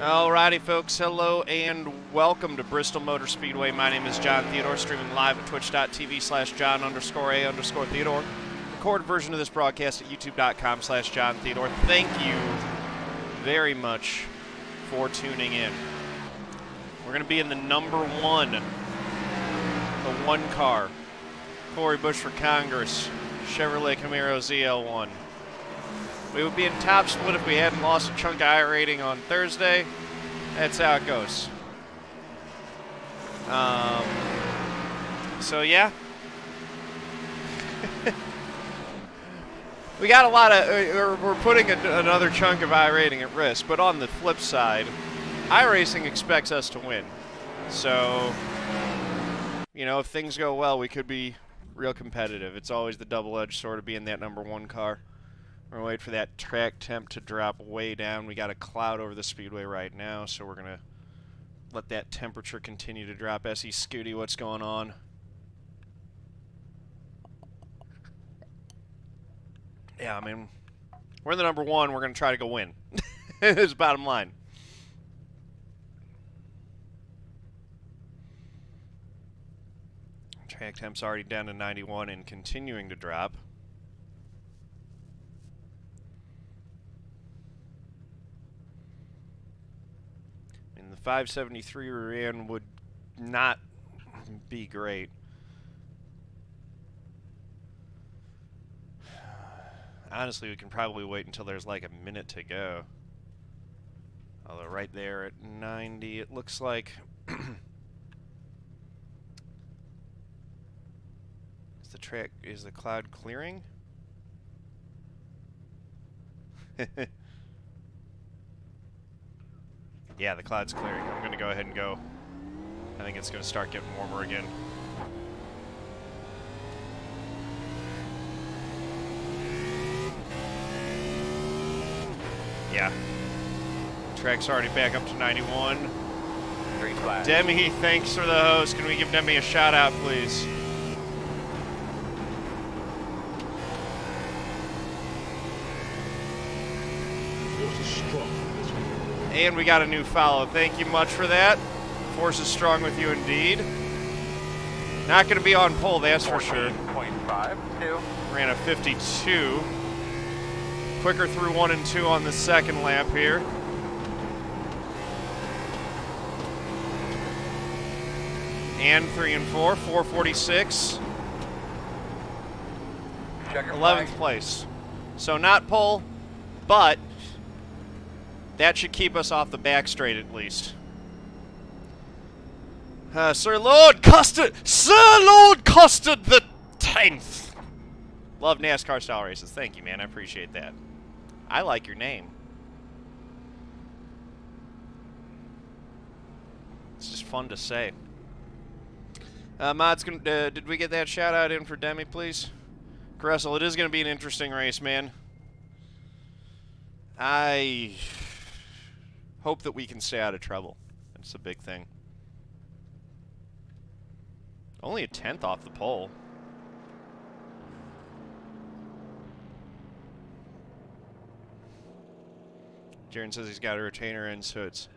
Alrighty, folks. Hello and welcome to Bristol Motor Speedway. My name is John Theodore, streaming live at twitch.tv slash John underscore A underscore Theodore. Recorded version of this broadcast at youtube.com slash John Theodore. Thank you very much for tuning in. We're going to be in the number one, the one car. Cori Bush for Congress, Chevrolet Camaro ZL1. We would be in top split if we hadn't lost a chunk of iRating on Thursday. That's how it goes. Um, so yeah. we got a lot of, uh, we're putting another chunk of iRating at risk, but on the flip side, iRacing expects us to win. So, you know, if things go well, we could be real competitive. It's always the double-edged sword of being that number one car. We're to wait for that track temp to drop way down. We got a cloud over the speedway right now, so we're going to let that temperature continue to drop. SE Scooty, what's going on? Yeah, I mean, we're the number one. We're going to try to go win. it's bottom line. Track temp's already down to 91 and continuing to drop. the 573 we ran would not be great. Honestly, we can probably wait until there's like a minute to go. Although right there at 90, it looks like... is the track, is the cloud clearing? Yeah, the cloud's clearing. I'm going to go ahead and go. I think it's going to start getting warmer again. Yeah. Track's already back up to 91. Demi, thanks for the host. Can we give Demi a shout out, please? And we got a new follow. Thank you much for that. Force is strong with you indeed. Not going to be on pole, that's for sure. Ran a 52. Quicker through one and two on the second lap here. And three and four, 446. 11th place. So not pole, but that should keep us off the back straight at least. Uh, Sir Lord Custard! Sir Lord Custard the 10th! Love NASCAR style races. Thank you, man. I appreciate that. I like your name. It's just fun to say. Uh, Mod's uh, did we get that shout out in for Demi, please? Coressel, it is going to be an interesting race, man. I hope that we can stay out of trouble. That's a big thing. Only a tenth off the pole. Jaron says he's got a retainer in, so it's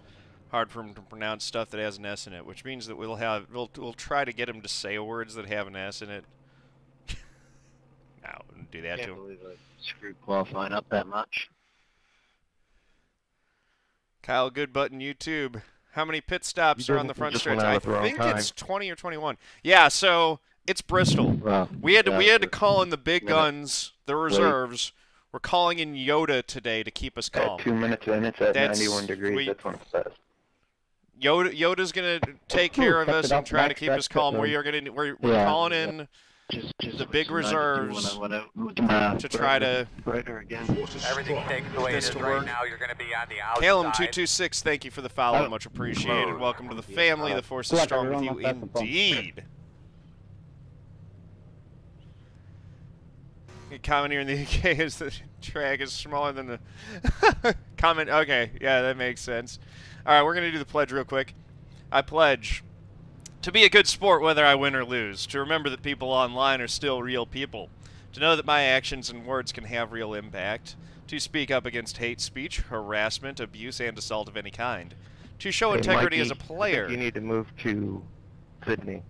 hard for him to pronounce stuff that has an S in it, which means that we'll have we'll we'll try to get him to say words that have an S in it. no, wouldn't do that to him. believe I screwed qualifying up that much. Kyle Goodbutton YouTube. How many pit stops You are on the front stretch? I at think time. it's 20 or 21. Yeah, so it's Bristol. Wow. We had to, we had to call in the big guns, the reserves. We're calling in Yoda today to keep us At calm. two minutes in, it's at That's 91 degrees. sweet. That's when it says. Yoda Yoda's gonna take care of us and try to keep us calm. We are gonna we're, we're yeah, calling yeah. in Just, just The big you had mm-hmm. to do reserves I went out with the math. to try to Brighter again. Everything taken the way it This is to right work. now. You're going to be on the outside. Calum two two six. Thank you for the follow, Oh. much appreciated. Welcome to the family. Uh, the force is strong with you wants that to bump. indeed. The comment here in the UK is the track is smaller than the comment. Okay, yeah, that makes sense. All right, we're gonna do the pledge real quick. I pledge to be a good sport whether I win or lose. To remember that people online are still real people. To know that my actions and words can have real impact. to speak up against hate speech, harassment, abuse, and assault of any kind, to show Hey, integrity as Mikey, a I think player You need to move to Sydney.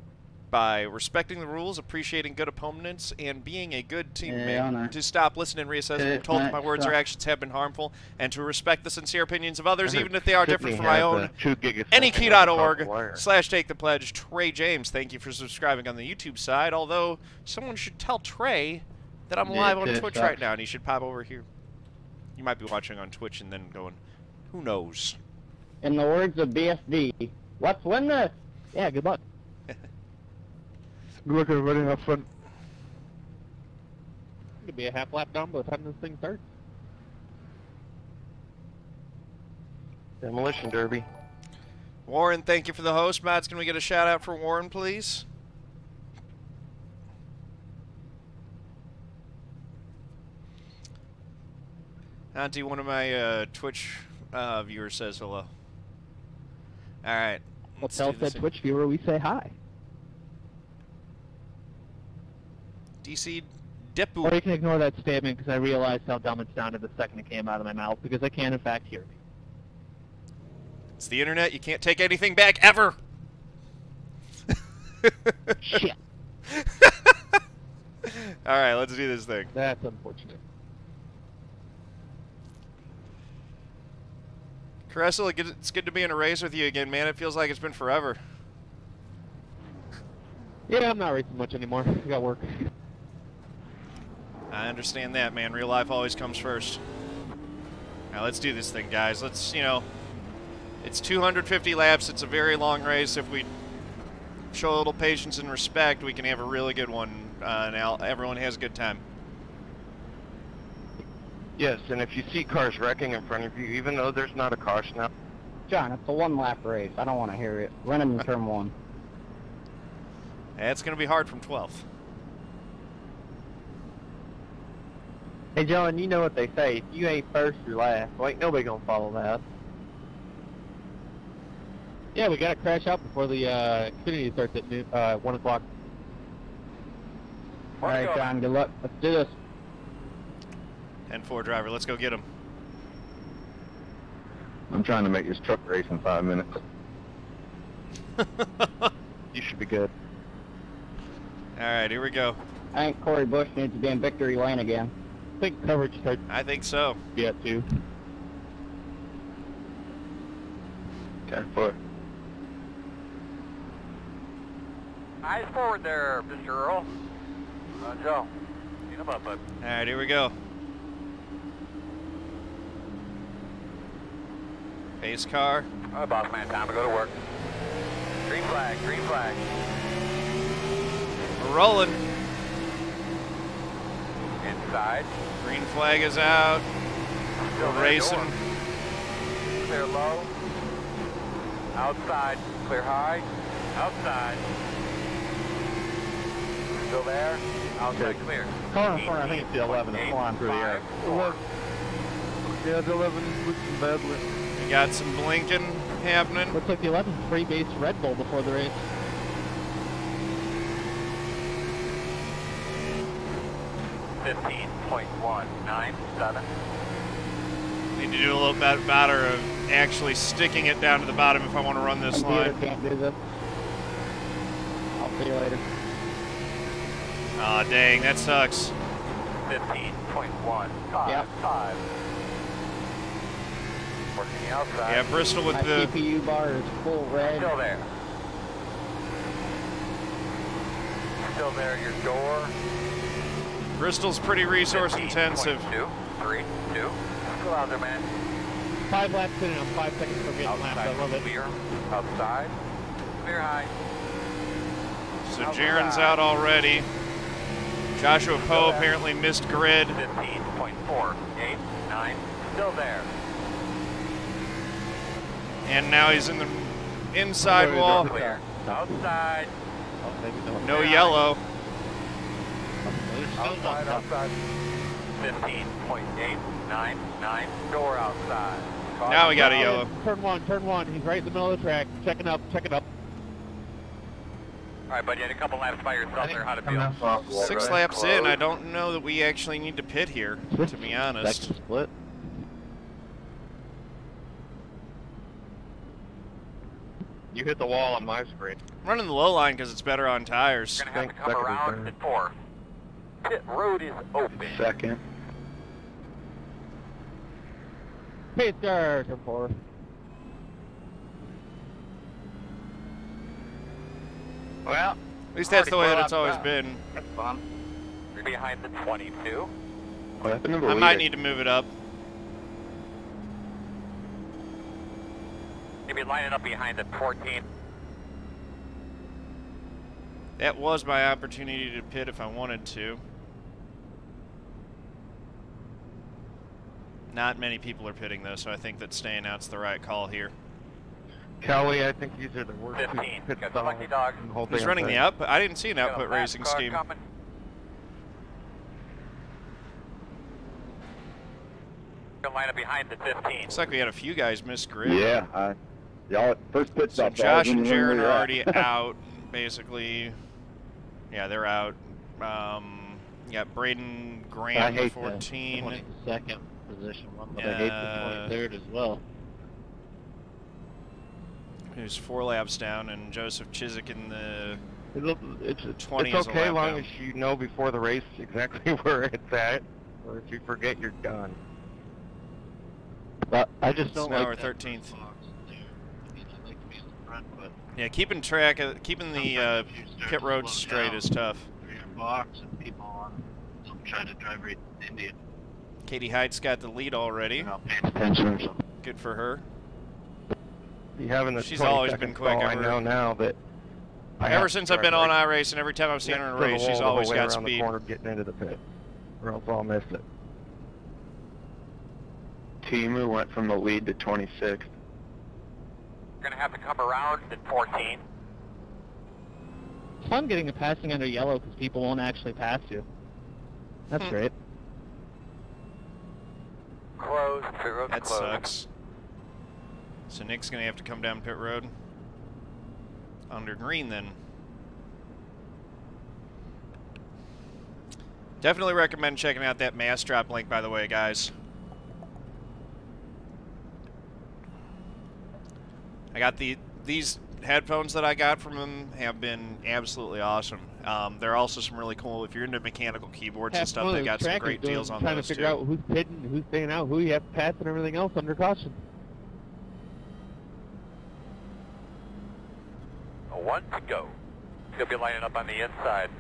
By respecting the rules, appreciating good opponents, and being a good teammate. honor. to stop, listen, and reassess. I'm told that my words or uh, actions have been harmful, and to respect the sincere opinions of others, even if they are different from my own. a two gig of Anykey.org/slash/take-the-pledge. Trey James, thank you for subscribing on the YouTube side. Although someone should tell Trey that I'm Yeah, live on Twitch sucks. right now, and he should pop over here. You might be watching on Twitch and then going, who knows? In the words of BSD, let's win this. Yeah, good luck. Good luck, everybody. Have fun. Could be a half lap down by the time this thing starts. Demolition Derby. Warren, thank you for the host. Matt's, can we get a shout out for Warren, please? Antti, one of my uh, Twitch uh, viewers says hello. All right. Well, let's tell do this said Twitch viewer we say hi. DC Or Depu. you can ignore that statement because I realized how dumb it sounded the second it came out of my mouth because I can't, in fact hear me. It's the internet. You can't take anything back ever. Shit. All right, let's do this thing. That's unfortunate. Coressel, it's good to be in a race with you again, man. It feels like it's been forever. Yeah, I'm not racing much anymore. I got work. I understand that, man. Real life always comes first. Now let's do this thing, guys. Let's, you know, it's 250 laps. It's a very long race. If we show a little patience and respect, we can have a really good one. Uh, and everyone has a good time. Yes, and if you see cars wrecking in front of you, even though there's not a caution out, John, it's a one lap race. I don't want to hear it. Run him in turn one. It's going to be hard from 12th. Hey, John, you know what they say. If you ain't first, you're last. Well, ain't nobody gonna follow that. Yeah, we gotta crash out before the uh, Xfinity starts at noon, uh, 1 o'clock. All right, John, good luck. Let's do this. And four driver, let's go get him. I'm trying to make this truck race in five minutes. You should be good. All right, here we go. I think Cori Bush needs to be in victory lane again. I think coverage starts I think so. Yeah, be at 2. Ten foot. Eyes forward there, Mr. Earl. Uh, Joe. Need him up, bud. All right, here we go. Pace car. All right, boss man, time to go to work. Green flag, green flag. We're rolling. Inside. Green flag is out. Still We're racing. door. Clear low. Outside. Clear high. Outside. Still there. Outside clear. Car in front, I think it's the 11 that's Eight, flying through the air. five, four. Yeah, the 11 is looking badly. We got some blinking happening. Looks like the 11 free-base Red Bull before the race. Fifteen point one nine seven. Need to do a little bit better of actually sticking it down to the bottom if I want to run this Computer line. can't do this. I'll see you later. Aw, dang, that sucks. Fifteen point one five Yep. Working outside. Yeah, Bristol with My the CPU bar is full red. Still there. Still there at your door. Bristol's pretty resource intensive. Two, three, two. Still out there, man. Five laps in and I'm five seconds from getting lapped. I love it. clear. Outside. Clear high. So Jaron's out already. Joshua Powe apparently missed grid. Fifteen point four eight nine. Still there. And now he's in the inside wall. Clear. Outside. Oh, no. No yellow. Outside. Outside. Fifteen point eight nine nine. Door outside. Car Now we got a outside. yellow. Turn one, turn one. He's right in the middle of the track. Checking up, checking up. Alright, buddy, had a couple laps by yourself there. How to it Coming feel? up off wall Six right. laps in, I don't know that we actually need to pit here, to be honest. Second split. You hit the wall on my screen. I'm running the low line because it's better on tires. We're gonna have to come around at four. Pit road is open. Second. Peter to fourth. Well, At least that's the way that it's always four been. that's fun. You're behind the 22. What happened to the I might need to move it up. Maybe lining up behind the 14. That was my opportunity to pit if I wanted to. Not many people are pitting though, so I think that staying out's the right call here. Kelly, I think these are the worst two 15. pit Got the lucky dog. in the whole running thing. the output? I didn't see an Got a output fast racing car scheme. coming. Gonna line up behind the 15. Looks like we had a few guys miss grid. Yeah, I, y'all first pit So stop. Josh and Jaron are already out, basically. Yeah, they're out. Um, you got Braden I Graham, the 14. the 22nd position one, but I hate the 23rd as well. who's four laps down, and Joseph Ciszek in the. It's, it's 20 is a okay lap long down. as you know before the race exactly where it's at, or if you forget, you're done. But I just don't now like we're 13th. there. I mean, like to be in front, but Yeah, keeping track of keeping the uh, Sometimes if you start pit road straight down is tough. your box and people on, they'll try to drive right into you. Katey Heydt's got the lead already. You're not paying attention or something. Good for her. You having the She's always been quick, stall, I know now but I Ever since I've start been on right iRacing, every time I've seen her in a next to the race, she's always way got around the speed. corner getting into the pit, or else I'll miss it. Teemu went from the lead to 26th. We're gonna have to come around at 14. It's fun getting a passing under yellow because people won't actually pass you. That's Hmm. great. Closed. Pit road's That closed. sucks. So Nick's gonna have to come down pit road. Under green then. Definitely recommend checking out that Massdrop link by the way, guys. I got the these headphones that I got from them have been absolutely awesome. Um, they're also some really cool if you're into mechanical keyboards and stuff. They of got some great deals on trying those to figure too. out who's pitting, who's staying out, who you have to pass, and everything else under caution. One to go. He'll be lining up on the inside.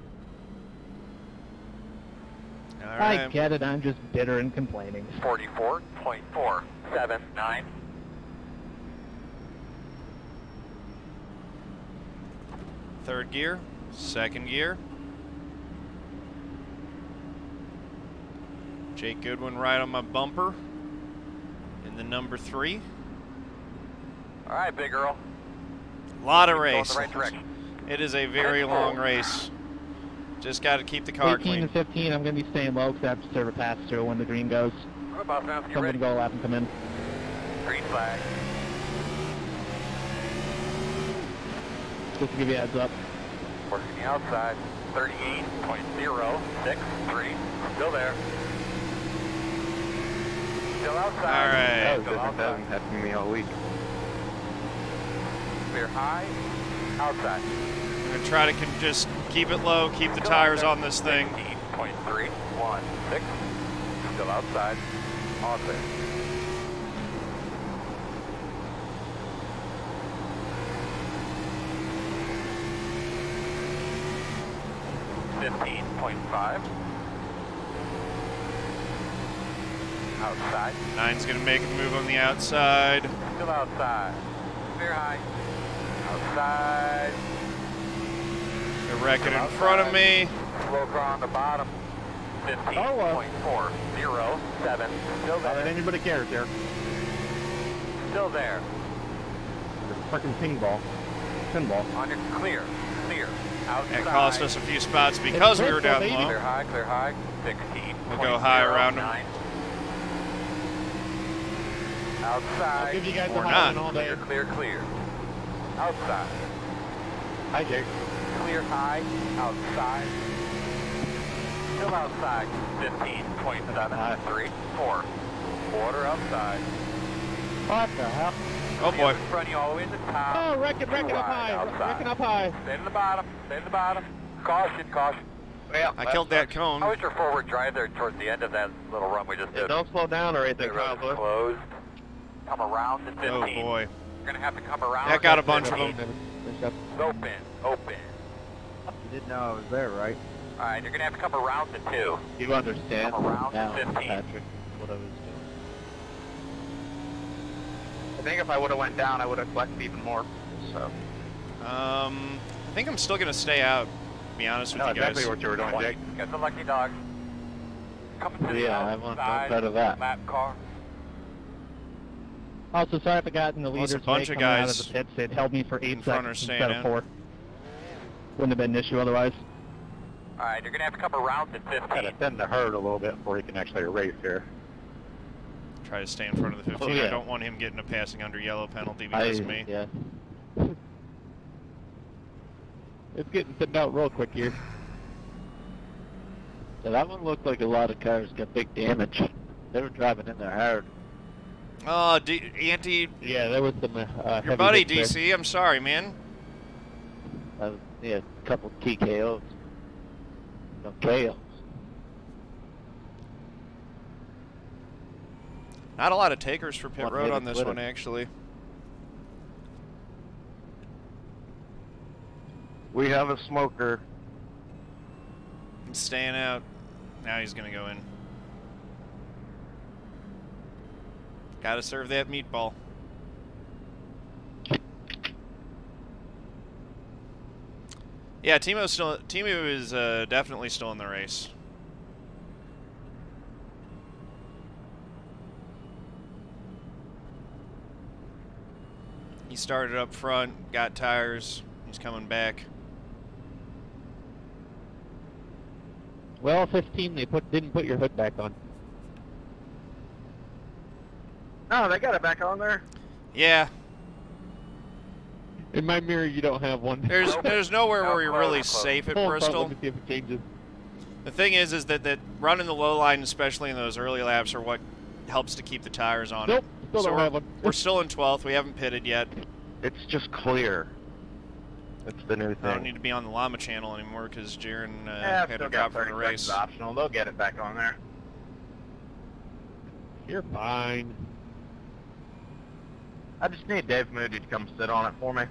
All I get it. I'm just bitter and complaining. 44.479. Third gear, second gear. Jake Goodwin right on my bumper in the number three. All right, big girl. Lot of Keep going race. the right direction. It is a very Ten long race. Just got to keep the car 18 clean. and 15, I'm going to be staying low because I have to serve a pass through when the green goes. All right, boss man, So you I'm going ready? to go lap and come in. Green flag. Just to give you a heads up. Working the outside. 38.063. Still there. Still outside. All right. That was Still different. That outside. hasn't happened to me all week. Clear high. Outside. I'm going to try to con- just keep it low, keep the Still tires outside. on this thing. 15.316. Still outside. All clear. Fifteen point five. Outside. Nine's going to make a move on the outside. Still outside. Clear high. Outside. They're wrecking in front of me. Slow car on the bottom. Fifteen oh, point four zero seven. Still Not that there. anybody cares here. Still there. It's freaking pinball. Pinball. On your clear. Clear. Outside. That cost us a few spots because we were down baby. low. Clear high, clear high. 16. We'll go high around him. Outside. I'll give you guys Or a not. hauling all day. Clear, clear, clear. Outside. Hi, Jake. clear high, outside. Still outside, 15.734. Quarter outside. What the hell? Oh boy. In front of you all the way to the top. Oh, wrecking, Too wrecking up high, outside. wrecking up high. Stay to the bottom, stay to the bottom. Caution, caution. Yeah, I killed that cone. How was your forward drive there towards the end of that little run we just Yeah, did? don't slow down or anything, Kyle. closed. Come around to 15. Oh boy. You're gonna have to come around. That got a bunch of 15. them. Open, open. You didn't know I was there, right? All right, you're gonna have to come around to two. You understand? Come around Now, to 15. Patrick, what I was doing. I think if I would have went down, I would have collected even more. So. Um, I think I'm still gonna stay out. To be honest with No, you guys. exactly what you were doing, Jake. Get the lucky dog. Coming to the Yeah, I want no outside. part of that. Lap car. Also, sorry if I got in the Well, leaders. a bunch way of coming out of the pits. It held me for eight in front are seconds staying instead in. of four. Wouldn't have been an issue otherwise. All right, you're gonna have to come around to 15. Gotta thin the herd a little bit before he can actually race here. Try to stay in front of the 15. Oh, yeah. I don't want him getting a passing under yellow penalty I, because of me. Yeah. it's getting thinned out real quick here. Yeah, that one looked like a lot of cars got big damage. They were driving in there hard. Oh, D- Antti, Yeah, there was some. Uh, your buddy hits there. DC. I'm sorry, man. Uh, yeah, a couple TKOs. No KOs. Not a lot of takers for pit One road on this with one, actually. We have a smoker. He's staying out. Now he's gonna go in. Gotta serve that meatball. Yeah, Teemu's still. Teemu is uh, definitely still in the race. He started up front, got tires. He's coming back. Well, 15, they put didn't put your hood back on. No, they got it back on there. Yeah, In my mirror, you don't have one. there's there's nowhere where you're really safe at Bristol. Let me see if it changes. The thing is, is that, that running the low line, especially in those early laps, are what helps to keep the tires on Nope, it. still so don't we're, have one. we're still in 12th. We haven't pitted yet. It's just clear. It's the new thing. I don't need to be on the llama channel anymore because Jaron uh, yeah, had still to drop got from the race. optional. They'll get it back on there. You're fine. I just need Dave Moody to come sit on it for me.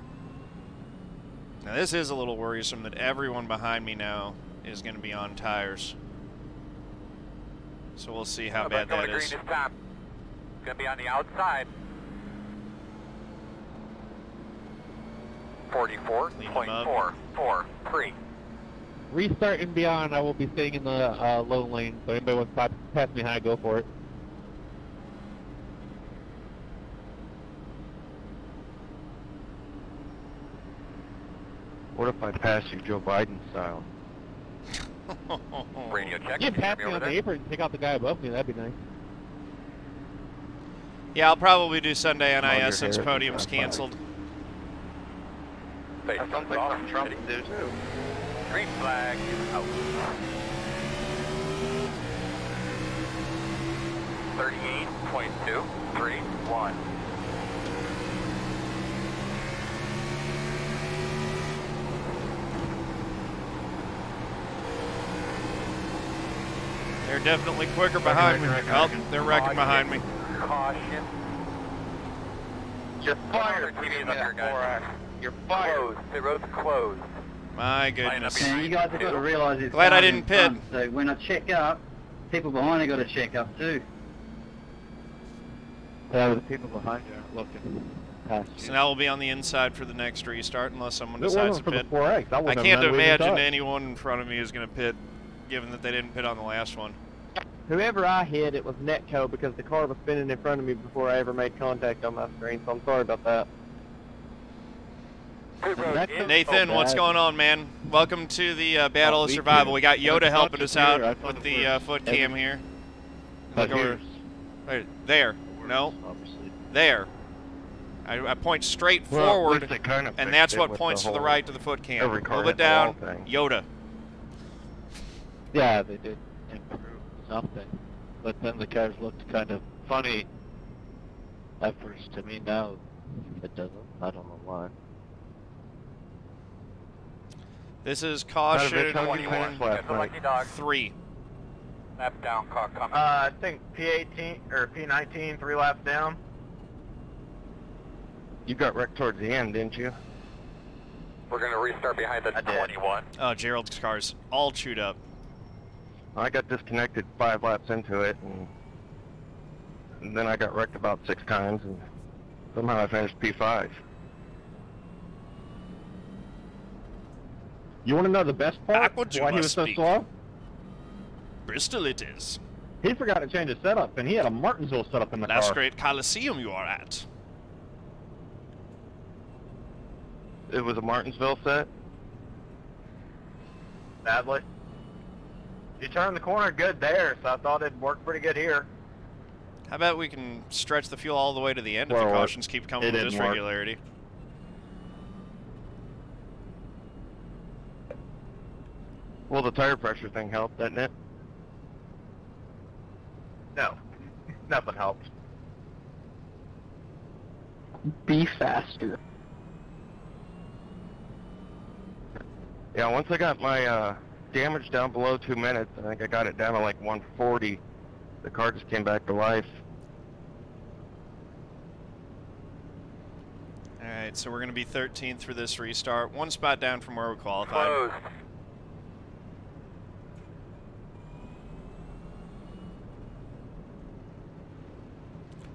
Now this is a little worrisome that everyone behind me now is going to be on tires. So we'll see how bad going that to is. green this time. Gonna be on the outside. Forty-four point four four three. Restart and beyond, I will be staying in the uh, low lane, so anybody wants to pass- pass me high, go for it. What if I pass you Joe Biden style? Radio check. You can pat me on the apron and take out the guy above me. That'd be nice. Yeah, I'll probably do Sunday NIS since podium's canceled. Face that sounds like some Trump to do too. Green flag out. 38.2, 3, 1. They're definitely quicker behind me. wrecking, Oh, they're wrecking behind me. Caution. You're fired for TV's giving up me here, that guys. You're fired. Closed. The road's closed. My goodness. behind you guys have got to realise it's Glad I didn't pit. front, So when I check up, people behind have got to check up too. Yeah, the people behind you aren't looking. So now we'll be on the inside for the next restart unless someone decides to for the pit. 4X, I, I wouldn't can't have done what you imagine anyone in front of me is going to pit, given that they didn't pit on the last one. Whoever I hit, it was Netco because the car was spinning in front of me before I ever made contact on my screen, so I'm sorry about that. Pit road That's is Nathan, what's going on, man? Welcome to the uh, Battle Oh, of Survival. We got Yoda helping us out here, with the uh, worse. foot Every- cam here. Look over- Right, there. No, obviously. there. I, I point straight Well, forward, kind of and that's what points the to the right to the foot cam. every car Move hit it down. Yoda. Yeah, they did improve something, but then the cars looked kind of funny at first to me. Now it doesn't. I don't know why. This is caution bit how you 21. finished last Get the night. lucky dog. three. Lap down car coming. Uh, I think P18 or P19, three laps down. You got wrecked towards the end, didn't you? We're going to restart behind the I did. 21. Oh, Gerald's car's all chewed up. I got disconnected five laps into it, and, and then I got wrecked about six times, and somehow I finished P5. You want to know the best part? Why he was so speak. slow? Bristol it is. He forgot to change his setup, and he had a Martinsville setup in the Last car. great Coliseum you are at. It was a Martinsville set. Sadly. You turned the corner good there, so I thought it'd work pretty good here. How about we can stretch the fuel all the way to the end if the cautions keep coming with this work. regularity? Well, the tire pressure thing helped, didn't it? No, nothing helped. Be faster. Yeah, once I got my uh, damage down below two minutes, I think I got it down to like 140. The car just came back to life. All right, so we're going to be 13th for this restart. One spot down from where we qualified. Closed.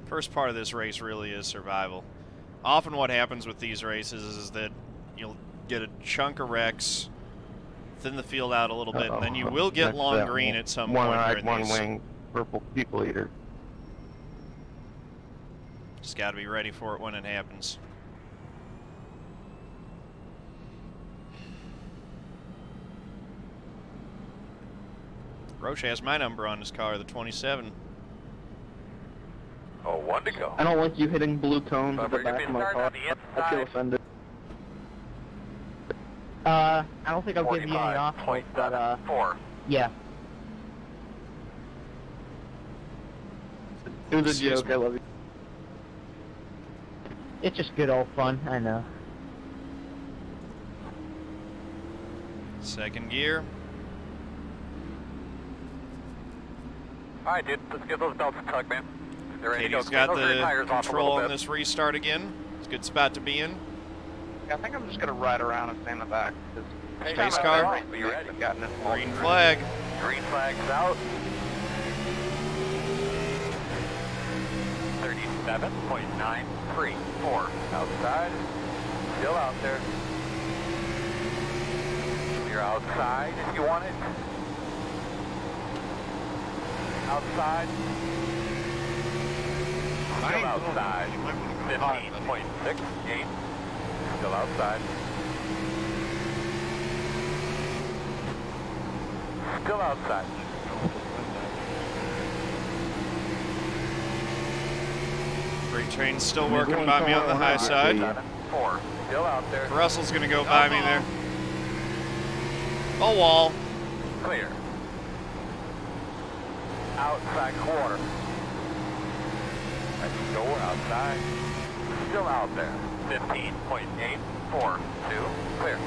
First part of this race really is survival. Often what happens with these races is that you'll get a chunk of wrecks, thin the field out a little bit, and then you will get That's long green one- at some point One-eyed, during these. one-wing, purple people eater. Just got to be ready for it when it happens. Roesch has my number on his car, the 27. Oh, one to go. I don't like you hitting blue cones at the back of my car. I feel offended. Uh, I don't think I'll give you any off, Point but uh, four. yeah. It was a joke. I love you. It's just good old fun. I know. Second gear. All right, dude. Let's get those belts tugged, man. They're ready to go. Got the tires off a control on this restart again. It's a good spot to be in. I think I'm just gonna ride around and stay in the back. Hey, Space time car. out. Are you ready? I've gotten this. Green flag. Green flag's out. 37.934. Outside. Still out there. You're outside if you want it. Outside. Still outside. 15.68. Still outside. Still outside. Freight train's still working by me on the high side. Four. Still out there. Russell's gonna go by me there. Oh wall. Clear. Outside quarter. Next door outside. Still out there. 15.842. Clear.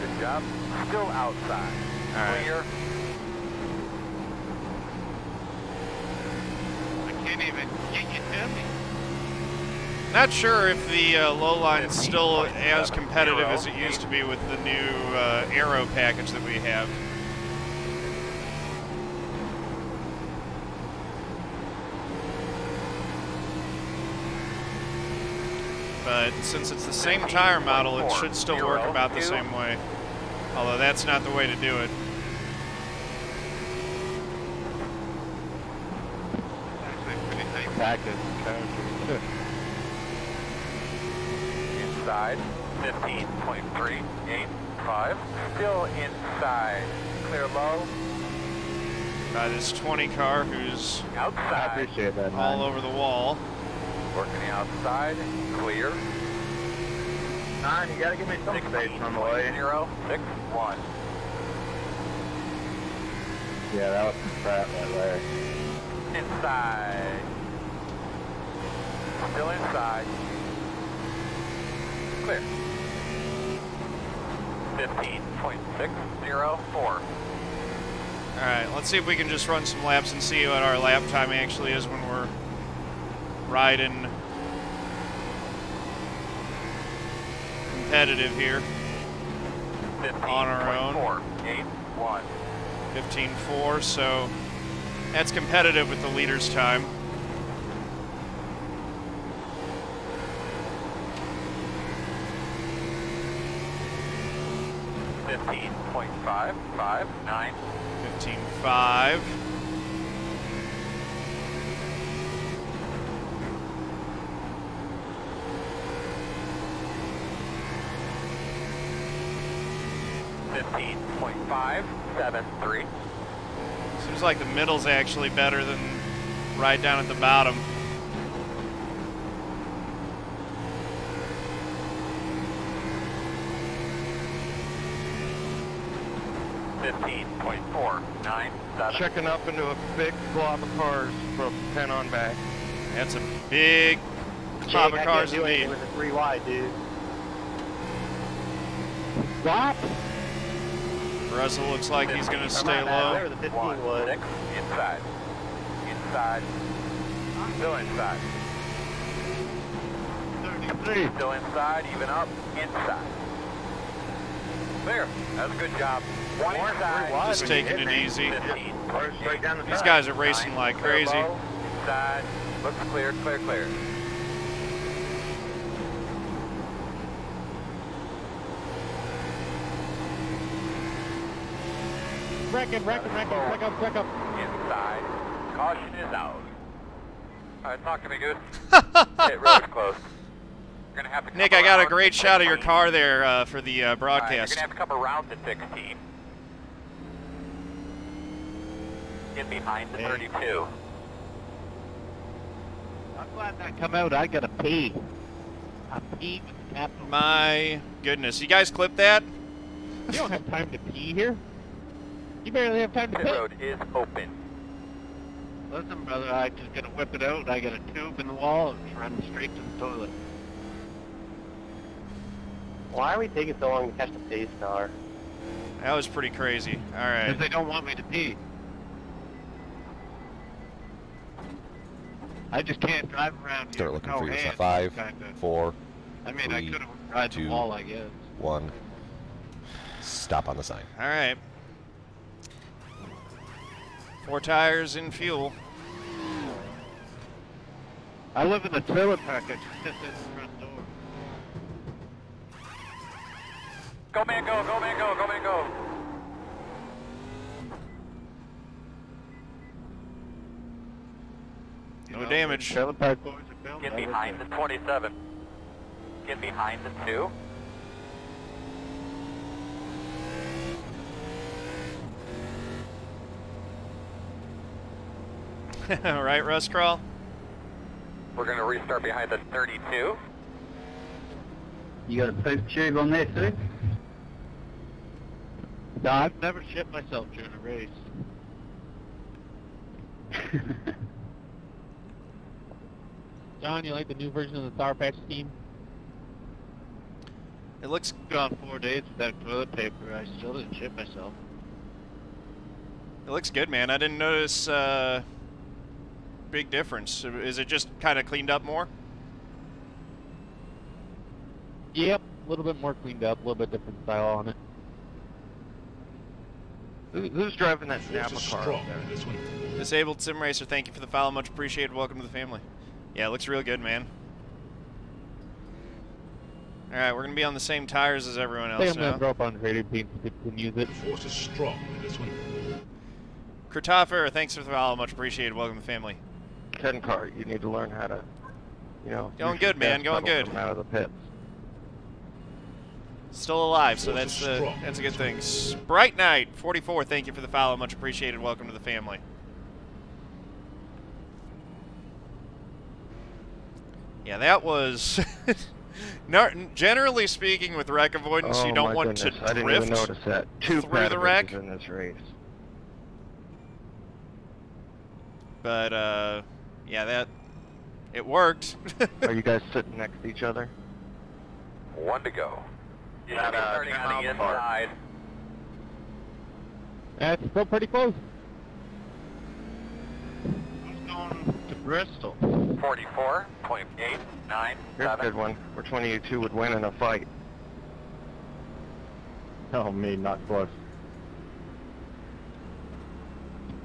Good job. Still outside. All right. Clear. I can't even get you to me. Not sure if the uh, low line's still as competitive as it used to be with the new uh, aero package that we have. But since it's the same tire model, it should still work about the same way. Although that's not the way to do it. Practice character. Inside. 15.385. Still inside. Clear low. By this 20 car who's Outside. I Outside. appreciate that, all man. over the wall. Working the outside, clear. Nine, you gotta give me some space on the way. Zero, six, one. Yeah, that was some crap right there. Inside. Still inside. Clear. 15.604. All right, let's see if we can just run some laps and see what our lap time actually is when we're riding competitive here 15. on our own. 15.4, so that's competitive with the leader's time. Fifteen point five five nine. Fifteen five. 573. Seems like the middle's actually better than right down at the bottom. Fifteen point four nine seven. Checking up into a big blob of cars from ten on back. That's a big blob of cars indeed. With a three wide, dude. What? Russell looks like he's going to stay Come on, man, low. There the 15 One, was. inside. Inside. Still inside. 33. Still inside, even up, inside. Clear. That's a good job. One inside. Just taking it easy. 15. Or straight down the These guys are racing like crazy. Inside. Looks clear, clear, clear. Wrecking, wrecking, wrecking, wreck up, wreck up. Inside. Caution is out. Alright, talk to me, Goose. Hit road close. You're gonna have to Nick, I got a great to shot of your car there uh, for the uh, Alright, broadcast. you're gonna have to come around to 16. Get behind the Hey. 32. I'm glad that come out. I gotta pee. I pee with capital. My goodness, you guys clip that? You don't have time to pee here. You barely have time to Pit pee. road is open. Listen, brother, I just gotta whip it out. I got a tube in the wall and run straight to the toilet. Why are we taking so long to catch the pace car? That was pretty crazy. All right. Because they don't want me to pee. I just can't drive around here. Start looking no for yours. hands, Five, kinda. four, I mean, I could have ride two, the wall, I guess. one. Stop on the sign. All right. Four tires and fuel. I live in a trailer package. I just sit in the front door. Go man, go, go man, go, go man, go. You No know, damage. Trailer park boys are built. Get behind the 27. Get behind the 2. right, Russ Crawl? We're gonna restart behind the 32. You got a poop tube on there too? No, I've never shit myself during a race. John, you like the new version of the Sour Patch team? It looks good Gone four days without toilet paper. I still didn't shit myself. it looks good, man. I didn't notice uh, big difference. Is it just kind of cleaned up more? Yep, a little bit more cleaned up, a little bit different style on it. Who, who's driving that Napa car up there? Disabled Sim Racer, thank you for the follow. Much appreciated. Welcome to the family. Yeah, it looks real good, man. All right, we're gonna be on the same tires as everyone I think else I'm gonna now. throw up on Trader Pete so we can it. force is strong in this one. Kurtoffer, thanks for the follow. Much appreciated. Welcome to the family. 10 car, you need to learn how to, you know. Going good, man, gas going good. coming Out of the pits. Still alive, so that's is uh, that's a good thing. Sprite Knight, 44. Thank you for the follow. Much appreciated. Welcome to the family. Yeah, that was. no, generally speaking, with wreck avoidance, oh you don't want goodness, to I didn't drift even notice that. Two through the wreck. In this race. But uh, yeah, that it worked. Are you guys sitting next to each other? One to go. You Got, should be uh, starting on the miles apart. inside. That's still pretty close. Who's going to Bristol? 44.897. Here's a good one. Which one of you two would win in a fight? Oh, me, not close.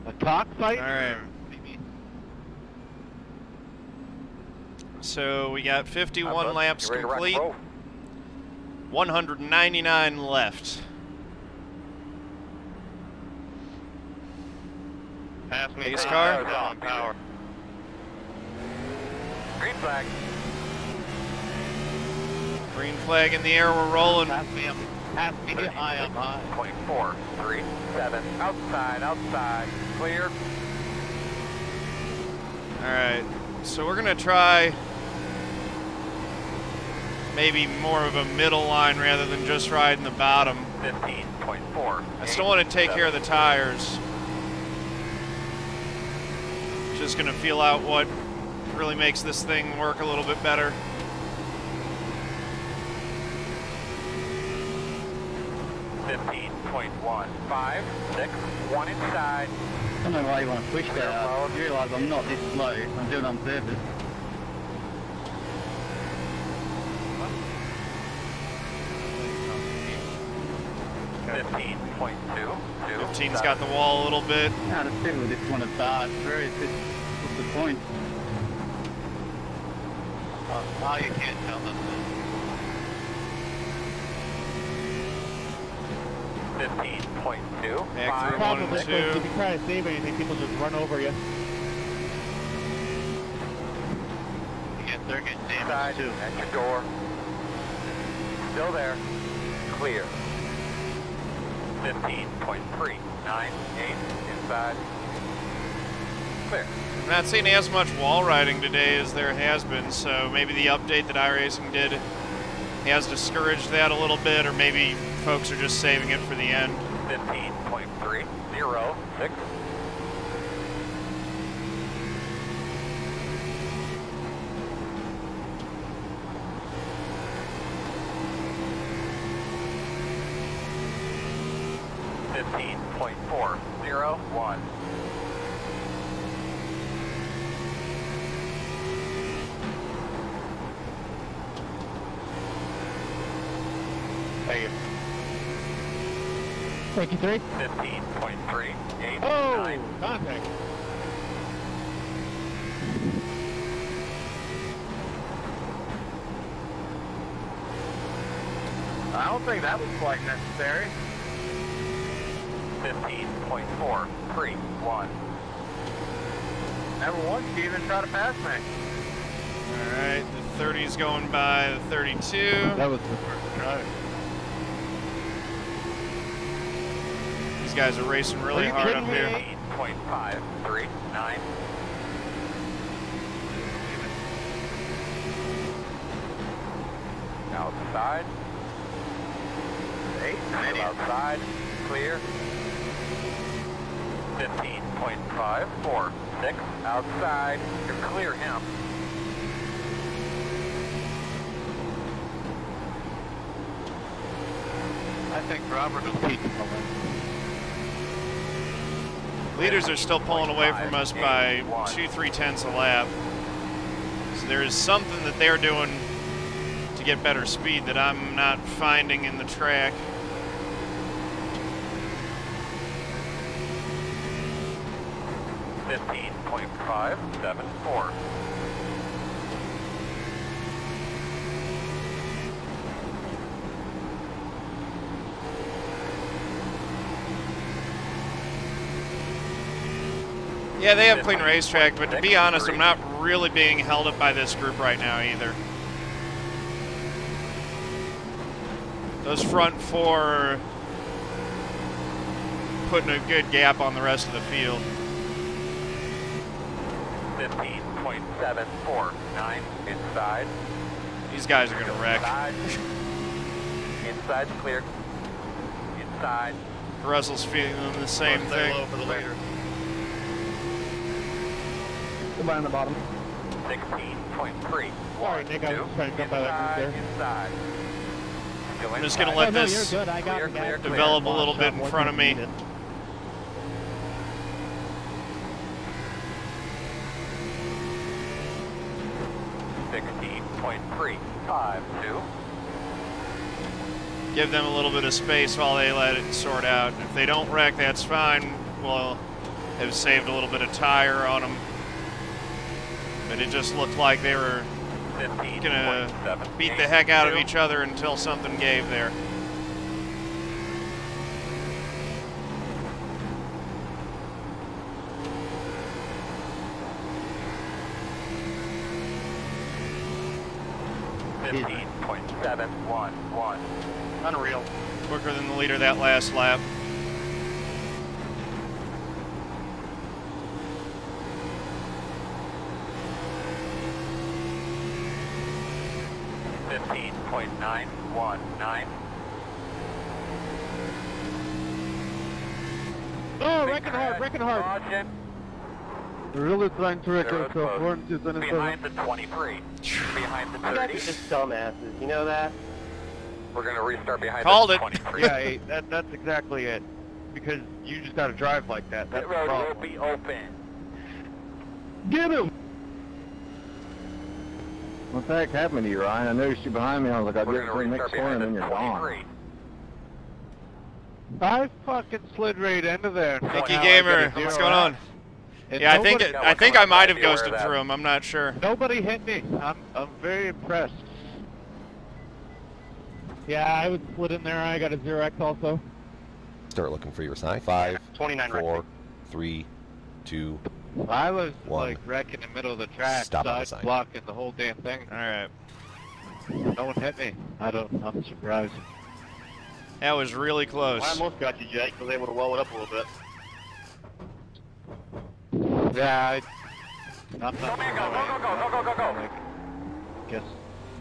A cockfight? All right. So we got 51 laps You ready to rock and complete. 199 left. Pass me. Pace car? power power. Green flag. Green flag in the air. We're rolling. Pass me up. Pass me high up high. Point four, three, seven. Outside, outside. Clear. All right. So we're gonna try maybe more of a middle line rather than just riding the bottom. 15.4. I still want to take care of the tires. Just gonna feel out what really makes this thing work a little bit better. Fifteen point one. Five, six, one inside. I don't know why you want to push that up. You realise I'm not this slow. I'm doing it on purpose. Fifteen point two. Two. 15's got the wall a little bit. No, the people just want to start through. It's just, what's the point? Uh, oh, now you can't tell them. Fifteen point two. Back through one and two. if you try to save anything, people just run over you. Yeah, they're getting Inside. damaged too. At your door. Still there. Clear. 15.398 inside. Clear. I'm not seeing as much wall riding today as there has been, so maybe the update that iRacing did has discouraged that a little bit, or maybe folks are just saving it for the end. 15.306 53? Contact. I don't think that was quite necessary. 15.431. Never Number you even try to pass me. All right, the 30's going by, the 32. That was the first drive. Guys are racing really Are hard kidding up me? here. Fifteen point five. Three. Nine. Outside. Eight, Still outside. Clear. Fifteen point five. Four. Six. Outside. You're clear him. I think Robert will keep him away. Leaders are still pulling away from us by two, three tenths a lap. So there is something that they're doing to get better speed that I'm not finding in the track. Fifteen point five. Seven. Four. Yeah, they have clean racetrack, but to be honest, I'm not really being held up by this group right now either. Those front four putting a good gap on the rest of the field. 15.749 inside. These guys are gonna wreck. Inside. Inside's clear. Inside. Russell's feeling the same Stay thing. Low for the leader. Goodbye on the bottom. 16.3. Sorry, Nick, I was just trying to jump out of that group there. Inside. Still I'm just gonna let oh, this you're good. I got clear, the gas. clear, clear. develop a little bit in front of me. Sixteen point three five two. Give them a little bit of space while they let it sort out. If they don't wreck, that's fine. We'll have saved a little bit of tire on them. But it just looked like they were gonna point beat the heck out of each other until something gave there. Fifteen point seven one one. Unreal. Quicker than the leader that last lap. Fifteen point nine one nine. Oh, wrecking hard, wrecking. Caution. Really trying to wreck Zero us, close. so four and two, seven, Behind the twenty-three. Behind the You guys are just dumbasses, you know that? We're gonna restart behind Called the it. twenty-three. Yeah, hey, that, that's exactly it. Because you just gotta drive like that. That's Pit the road will be open. Get him! What the heck happened to you, Ryan? I noticed you behind me. I was like, I We're just gonna the next corner and then you're gone. Twenty-three. I fucking slid right into there. Mickey Somehow Gamer, what's going on? And Yeah, I think it, I think I might have ghosted through him. I'm not sure. Nobody hit me. I'm I'm very impressed. Yeah, I was split in there. I got a zero X also. Start looking for your sign. Five, 29 four, right. three, two. I was One. like wrecking the middle of the track, Stop on the side sign. blocking the whole damn thing. All right. No one hit me. I don't. I'm surprised. That was really close. I almost got you, Jake. Was able to wall it up a little bit. Yeah, I, I'm not. Go, go, go, go, go, go, go, go, go. Like, guess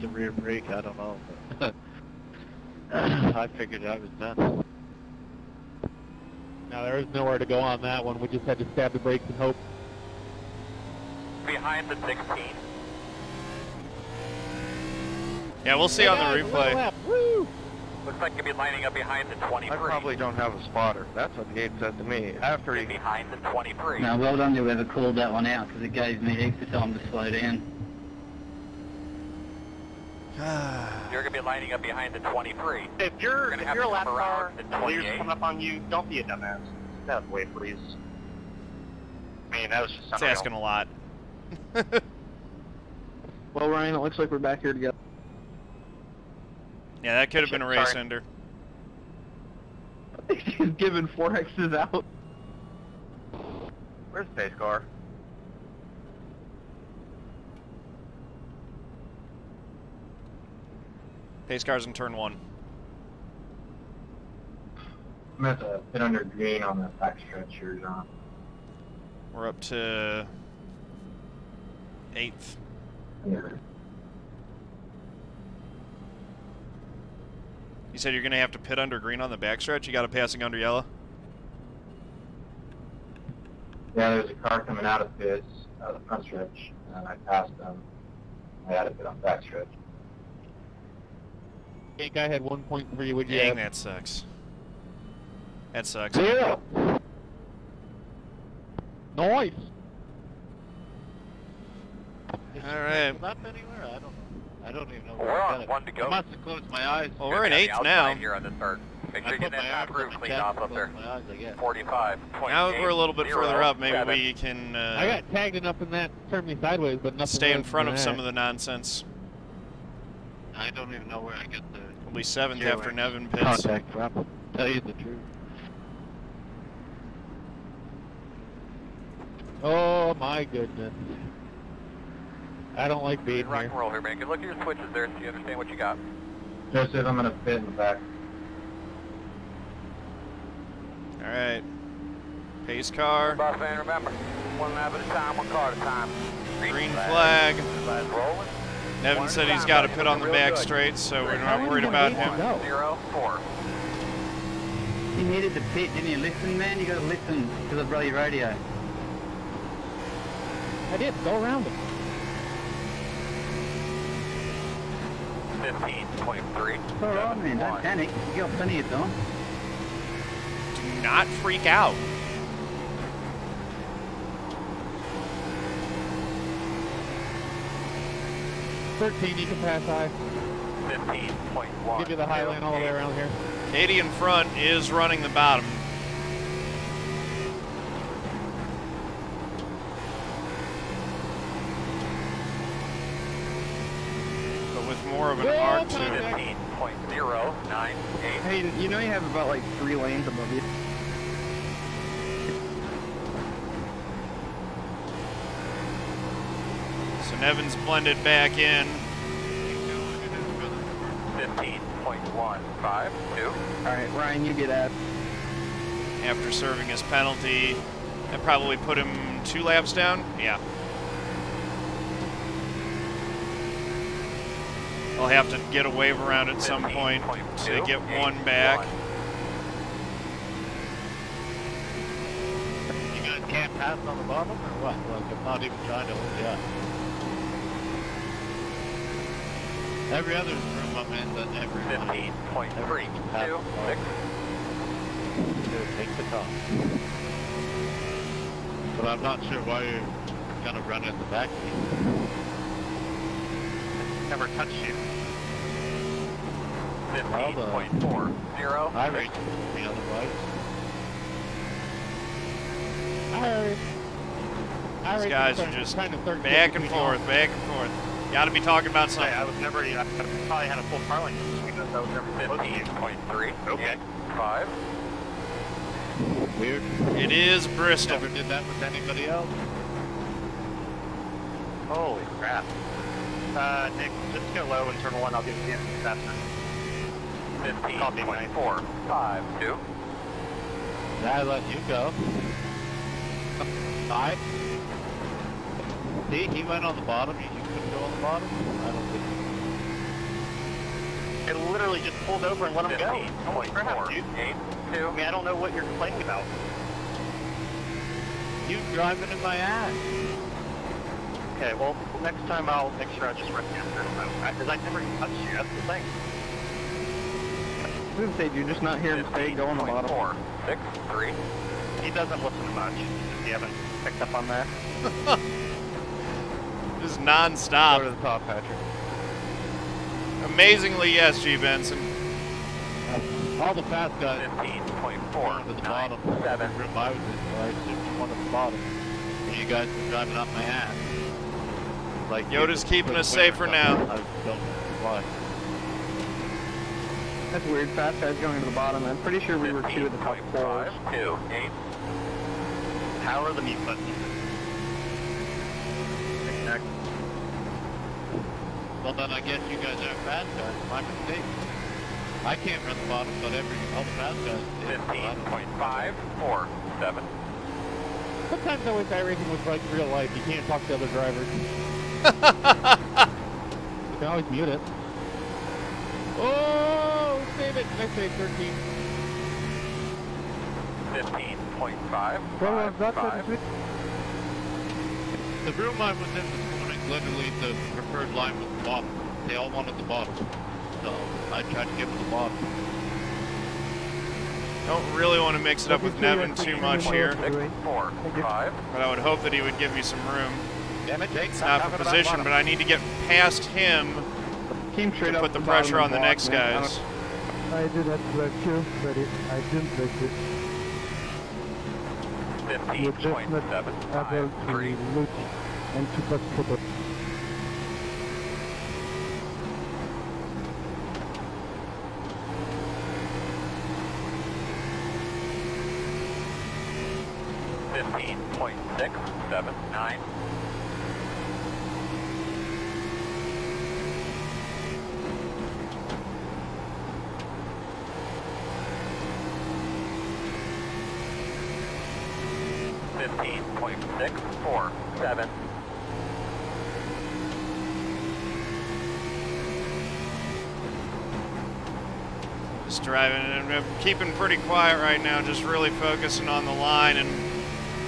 the rear brake. I don't know. But I figured I was done. Now there was nowhere to go on that one. We just had to stab the brakes and hope. Behind the sixteen. Yeah, we'll see on the Hey, guys, replay. Lap. Woo! Looks like you'll be lining up behind the 23. I probably don't have a spotter. That's what the gate said to me. After he Behind the twenty-three. Now, well done whoever called that one out because it gave me extra time to slow down. You're gonna be lining up behind the twenty-three. If you're, gonna if have you're a lap car around the leader's 28. coming up on you, don't be a dumbass. That was way, please. I mean, that was just It's asking a lot. Well, Ryan, it looks like we're back here together. Yeah, that could have been a race ender. He's giving four X's out. Where's the pace car? Pace cars in turn one. I'm at the pit under green on the back stretch here, John. We're up to eighth. Yeah. You said you're gonna have to pit under green on the backstretch. You got a passing under yellow. Yeah, there's a car coming out of pits, out of the front stretch, and I passed them. I had a pit on the back stretch. Jake, I had 1.3. Would you Dang, have? that sucks. That sucks. Zero. Nice. All right. Lap anywhere? I don't know. I don't even know. We're where I on got one to go. I must have closed my eyes. Well, we're in Gonna be eighth now. Here on the start. Make I sure you get that arms top on roof cleaned off up there. eyes, Forty-five Now that we're a little bit further up, maybe seven. we can uh, I got tagged enough in that turn me sideways, but nothing. stay in front than of some of the nonsense. I don't even know where I get the We'll be seventh after X Nevin pits. contact from. Tell you the truth. Oh my goodness. I don't like being Rock here. and roll here, man. Good look at your switches there so you understand what you got. Joseph, I'm gonna pit in the back. All right. Pace car. Boss man, remember, one lap at a time, one car at a time. Green flag. Flag. Nevin said he's got to put on the back straight, so we're not worried about him. Zero, four. You needed to pit, didn't you? Listen, man, you gotta listen to the bloody radio. I did. Go around him. 15.3. It's alright, man, don't panic. You got plenty of time. Do not freak out. Thirteen. You can pass high. 15.1. Give you the high lane all the way around here. Katey in front is running the bottom. But with more of an arc to it. 15.098. Hey, you know you have about like three lanes above you. So Nevin's blended back in. 15.152. Alright, Ryan, you get at. after serving his penalty. That probably put him two laps down. Yeah. I'll have to get a wave around at some point to get one back. You guys can't pass on the bottom or what? Like, I'm not even trying to hold you up. Every other room I'm in, that every Fifteen Take the top. But I'm not sure why you're gonna run at the back. Never touched you. Well, the- 15.40. I rate the otherwise. I I These guys are just kind of back and between forth, back and forth. Got to be talking about Say, something. I was never, I probably had a full car lane between us. I was never supposed to. 15.3. Okay. 5. Weird. It is Bristol. Never did that with anybody else. Holy crap. Uh, Nick, just go low in turn one. I'll give you the faster. 15.452. I let you go. I. See, he went on the bottom. You, you couldn't go on the bottom. I don't think. I literally just pulled over and let him go. Holy crap, dude. 15.482. I mean, I don't know what you're complaining about. You driving in my ass. Okay, well, next time I'll make sure I just wreck you. Because I never even touched you. That's the thing. I was gonna say, you're just not here to stay. Go on the bottom. 15.463. He doesn't listen much. If you haven't picked up on that. Just Go to non-stop. the top, Patrick. Amazingly, yes, G. Benson. All the fast guys 15.4. to the bottom. Seven. The I was in, so I assumed one at the bottom. And you guys were driving up my ass. Like Yoda's you keeping us a winner safe for now. I don't know why. That's weird. Fast guys going to the bottom. I'm pretty sure we were two of the top four. 15.528. Power the mute button. Next. Well, then I guess you guys aren't fast guys. My mistake. I can't run the bottom, but every all the fast guys did. so I 15.547. Sometimes I wish iRacing was like real life. You can't talk to other drivers. You can always mute it. Oh, save it. Let's say 13. 15.555. The room I was in this morning, literally the preferred line was the bottom. They all wanted the bottom. So I tried to give them the bottom. Don't really want to mix it up with Nevin too much here, Four, five. but I would hope that he would give me some room. Damn it, Jake. It's not for position, but I need to get past him Team straight to put the pressure on the next guys. I did not correct you, but it, I didn't correct it. You're just not able to 15.753. look and to pass photo. Fifteen point six seven nine. Fifteen point six four seven. Just driving and I'm keeping pretty quiet right now, just really focusing on the line and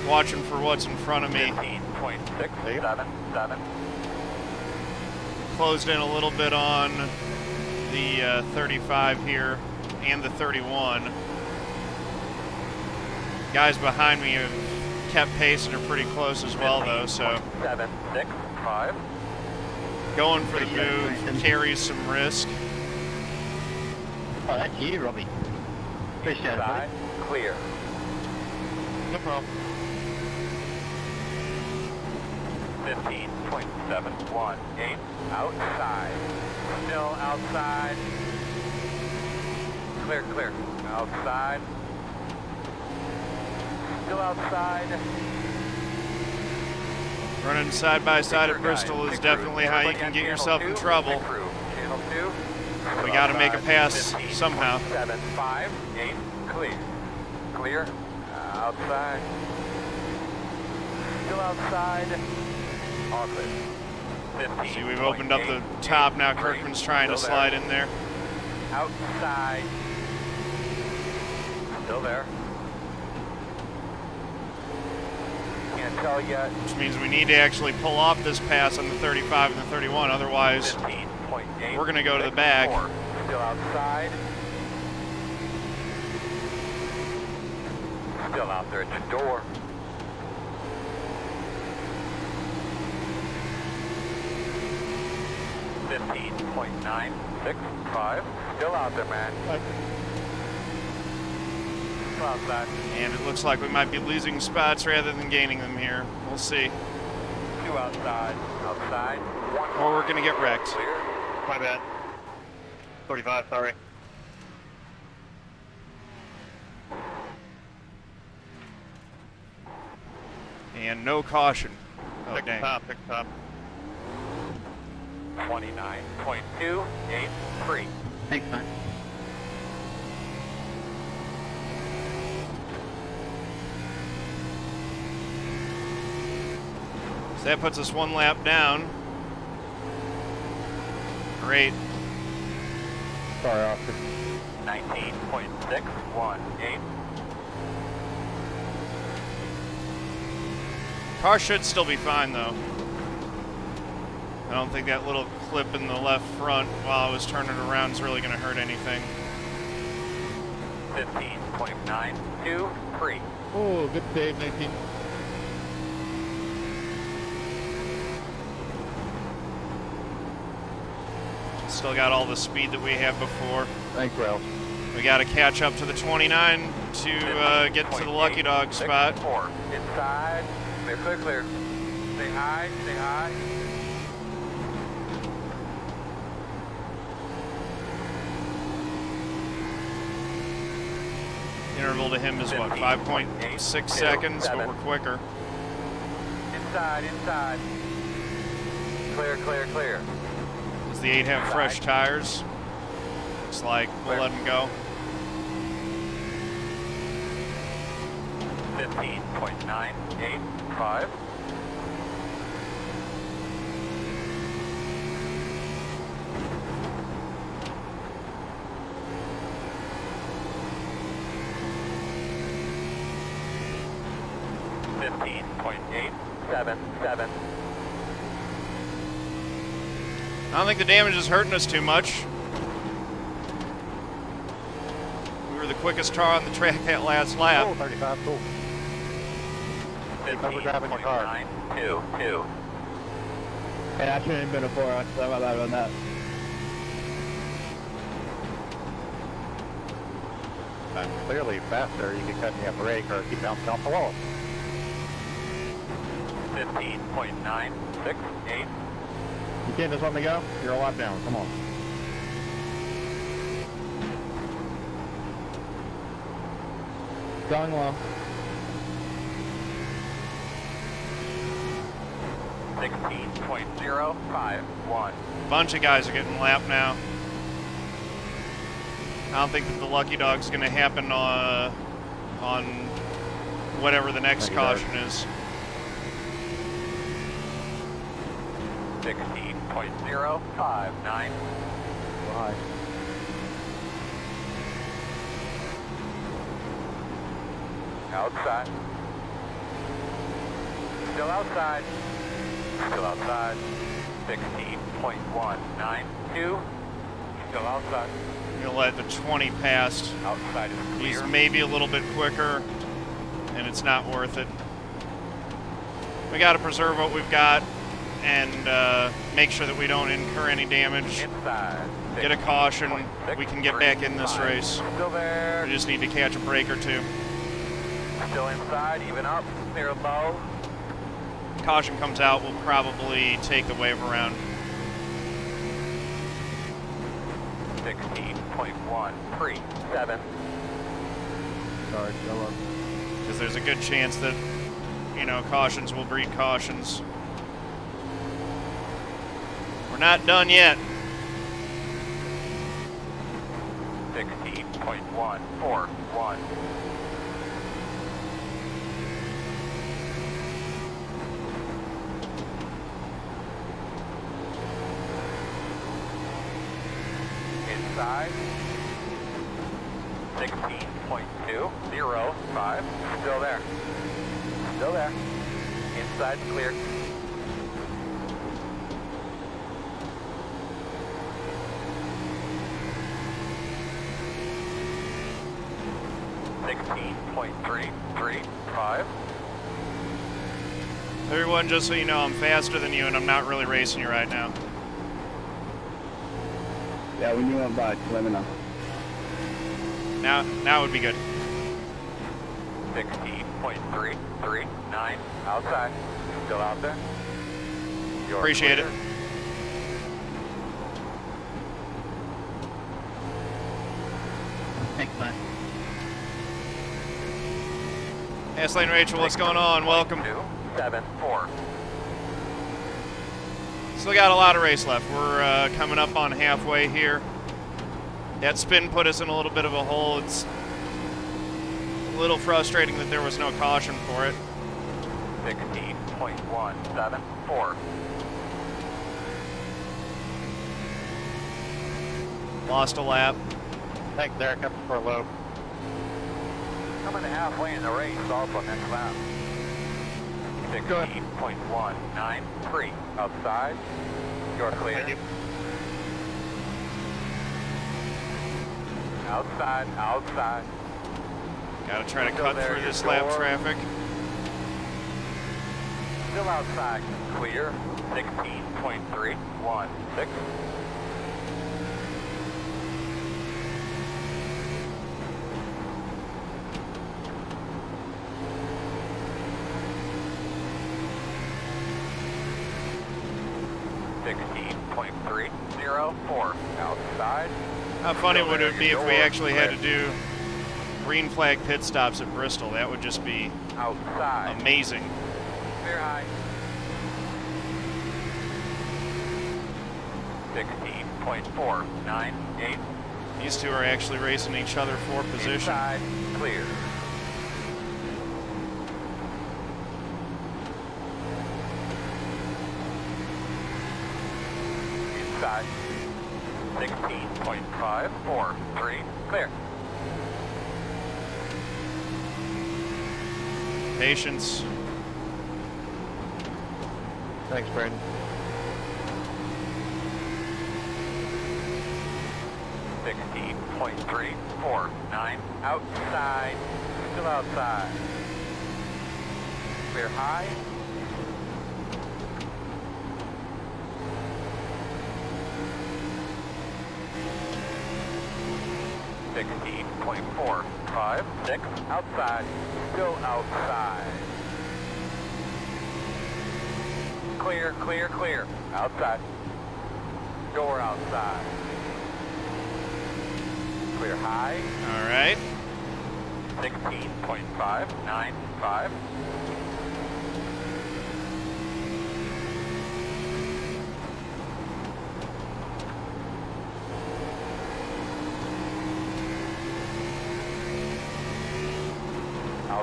watching for what's in front of me. 15.677. Closed in a little bit on the uh, 35 here and the 31. Guys behind me have kept pace and are pretty close as well, though, so 765. going for the move carries some risk. Oh, that's you, Robbie. Appreciate it, buddy. Clear. No problem. 15.718. Outside. Still outside. Clear, clear. Outside. Still outside. Running side by side at Bristol crew, is definitely crew. how you can get channel yourself in trouble. Channel 2. We got to make a pass somehow. 7, 5, 8, clear. Clear. Outside. Still outside. All clear. 15. See, we've opened up the top now. Kirkman's trying to slide in there. Outside. Still there. Can't tell yet. Which means we need to actually pull off this pass on the 35 and the 31. Otherwise, 15.8. we're going to go to the back. Still outside. Still out there at the door. Fifteen point nine six five. Still out there, man. Still outside. And it looks like we might be losing spots rather than gaining them here. We'll see. Two outside. Outside. One Or we're going to get wrecked. Clear. My bad. 35, sorry. And no caution. Oh, pick dang. top, pick top. Twenty-nine point two eight three. Thanks, man. So that puts us one lap down. Great. Sorry, Oscar. Nineteen point six one eight. Car should still be fine, though. I don't think that little clip in the left front while I was turning around is really going to hurt anything. Fifteen point nine two three. Oh, good save, 19. Still got all the speed that we had before. Thanks, Ralph. We got to catch up to the 29 to uh, get to the Lucky Dog spot. Four. Inside. Clear, clear, clear. Stay high, stay high. Interval to him is what, 5.6 seconds, but we're quicker. Inside, inside. Clear, clear, clear. Does the 8 have fresh tires? Looks like we'll let him go. Fifteen point nine eight five. Fifteen point eight seven seven. I don't think the damage is hurting us too much. We were the quickest car on the track that last lap. Oh, 35, cool. 15, we're driving your car. Two, two. And I shouldn't have been a four, I'm not that on that. I'm clearly faster, you can cut me a break or keep bouncing off the wall. 15.968 can't just let me go? You're a lot down. Come on. Going low. Sixteen point zero five one. bunch of guys are getting lapped now. I don't think that the lucky dog's going to happen uh, on whatever the next Thank you, Doug. caution is. Sixteen point Point zero five nine. Why? Outside. Still outside. Still outside. 16.192. Still outside. You'll let the 20 pass. Outside is clear. He's maybe a little bit quicker, and it's not worth it. We got to preserve what we've got and uh, make sure that we don't incur any damage. Inside. Get a caution. We can get back in this race. Still there. We just need to catch a break or two. Still inside, even up, clear low. Caution comes out, we'll probably take the wave around. 16.137. Sorry, still. Because there's a good chance that, you know, cautions will breed cautions. We're not done yet. 16.141. Inside. 16.205. Still there. Still there. Inside clear. Sixteen point three three five. Everyone, just so you know, I'm faster than you and I'm not really racing you right now. Yeah, when you want by, let me know. Now, now would be good. Sixteen point three three nine. Outside. Still out there. You're Appreciate clear. it. Thanks, bye. Lane Rachel, what's going on? Welcome. Two seven four. Still got a lot of race left. We're uh, coming up on halfway here. That spin put us in a little bit of a hole. It's a little frustrating that there was no caution for it. Sixteen point one seven four. Lost a lap. Thanks, Derek. Up for a low. Coming to halfway in the race, also next lap. 16.193. Outside. You're clear. You. Outside, outside. Gotta try to cut through this door. lap traffic. Still outside, clear. 16.316. How funny would it be if we actually had to do green flag pit stops at Bristol? That would just be Outside. amazing. Clear high. Sixteen point four nine eight. These two are actually racing each other for position. Inside, clear. Inside. Sixteen point five four three. Clear. Patience. Thanks, Brandon. Sixteen point three four nine. Outside. Still outside. Clear high. Sixteen point four five six. Outside. Still outside. Clear, clear, clear. Outside. Door outside. Clear high. All right. 16.595.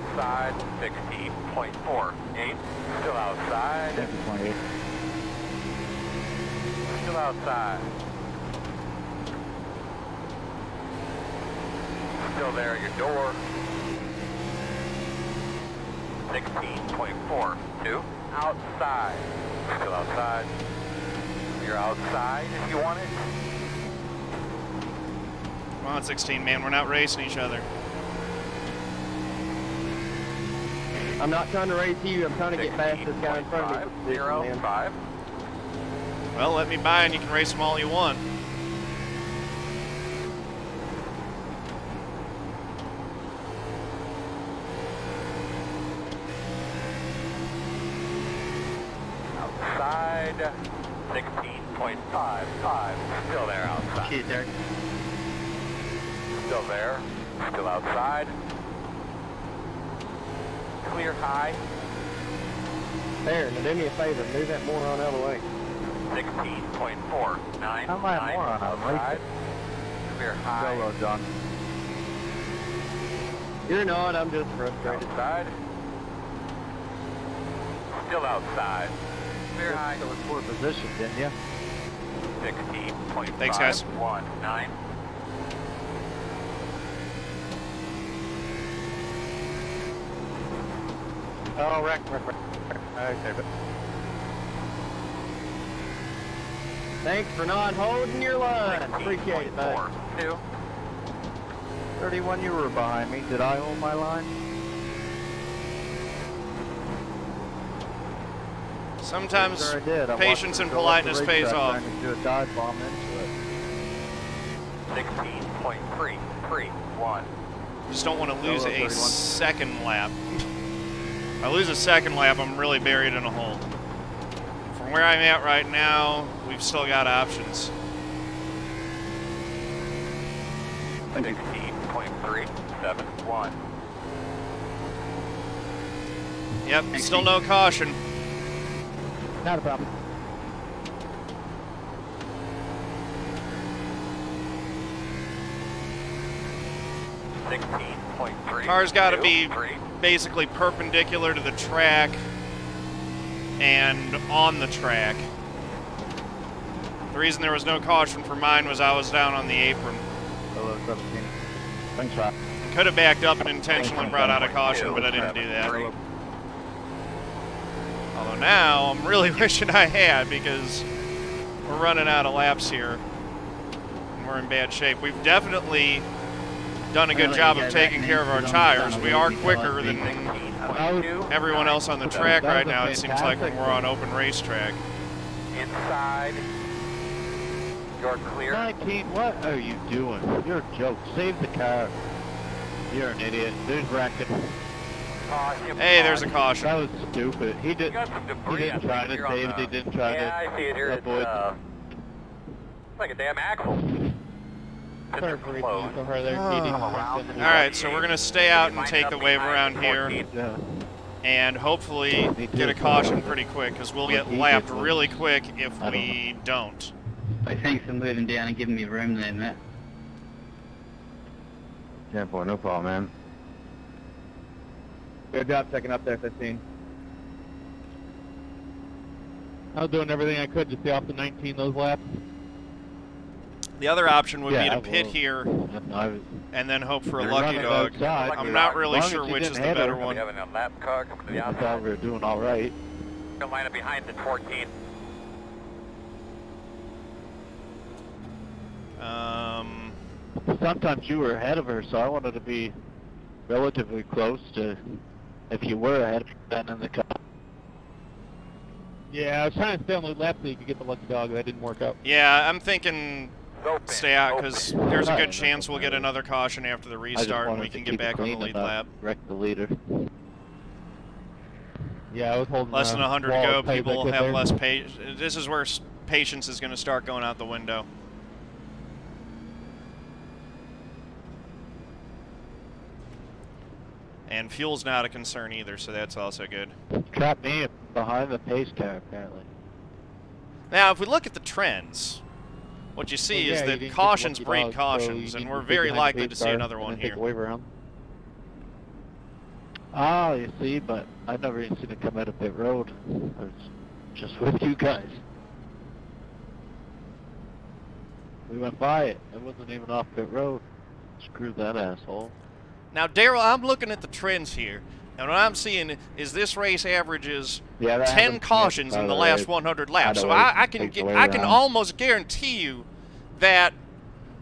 Outside, 16.48. Still outside. 7.8. Still outside. Still there, at your door. 16.42. Outside. Still outside. You're outside if you want it. Come on, 16, man. We're not racing each other. I'm not trying to race you. I'm trying to get past this guy in front of me. for position, Zero, man. five. Well, let me by and you can race them all you want. Outside. 16.55. Still there outside. Cheers, Derek. Still there. Still outside. Clear high. There, now do me a favor. Move that moron out of the way. 16.4. How am I a nine, moron? I'm outside. Clear high. Solo, John. You're not. I'm just frustrated. Outside. Still outside. Clear high. Still in fourth position, didn't you? 16.5. Thanks, guys. One. Nine. Oh, wreck, wreck, wreck. wreck. Okay, but Thanks for not holding your line. Appreciate it, bud. 16.4. Two. 31, you were behind me. Did I hold my line? Sometimes Sure I did. I patience watched and it go up the politeness pays off. Trying to do a dive bomb into it. 16.3. Three. One. Just don't want to lose Solo a 31. second lap. if I lose a second lap, I'm really buried in a hole. From where I'm at right now, we've still got options. 16.371. Yep, still no caution. Not a problem. Sixteen point three. Car's got to be basically perpendicular to the track and on the track. The reason there was no caution for mine was I was down on the apron. Solo 17. Thanks, Rob. Could have backed up and intentionally brought out a caution, but I didn't do that. Although now I'm really wishing I had because we're running out of laps here. And we're in bad shape. We've definitely done a good job of taking care of our tires. We are quicker than be- everyone else on the track right now. It seems like we're on open racetrack. Inside. You're clear. 19, what are you doing? You're a joke. Save the car. You're an idiot. There's Racket. Hey, there's a caution. That was stupid. He did, debris, he didn't try to you're save it. He didn't try yeah, to Yeah, I see it here. It's, avoid. uh, it's like a damn axle. Sorry for reaching Closed. out so hard there. Katey. All right, so we're gonna stay out and take the wave around here, Yeah. and hopefully get a caution pretty quick, because we'll get lapped really quick if I don't we don't. Hey, thanks for moving down and giving me room there, Matt. Yeah, boy, no problem, man. Good job checking up there, 15. I was doing everything I could to stay off the 19 those laps. The other option would Yeah, be to pit will. here I was, and then hope for a lucky dog. outside. I'm not really sure which is the better her. We one. having a lap car coming to the I thought outside. we were doing all right. Gonna line up behind the 14. Um, Sometimes you were ahead of her, so I wanted to be relatively close to. If you were ahead of her, then in the car. Yeah, I was trying to stay on the lap so you could get the lucky dog. That didn't work out. yeah, I'm thinking Open. Stay out because there's a good chance we'll get another caution after the restart and we can get back on the lead and lap. Wreck the leader. Yeah, I was holding Less than 100 to go, as tight as I people will have there. less patience. This is where patience is going to start going out the window. And fuel's not a concern either, so that's also good. Trapped me behind the pace car, apparently. Now, if we look at the trends, what you see Well, is yeah, you that didn't get the cautions lucky breed dog, cautions, you and we're very likely to see another one then take here. the wave around. Ah, you see, but I've never even seen it come out of pit road. I was just with you guys. We went by it. It wasn't even off pit road. Screw that asshole. Now, Daryl, I'm looking at the trends here. And what I'm seeing is this race averages Yeah, 10 happens cautions in the the last way. 100 laps. So I, I can get, I can almost guarantee you that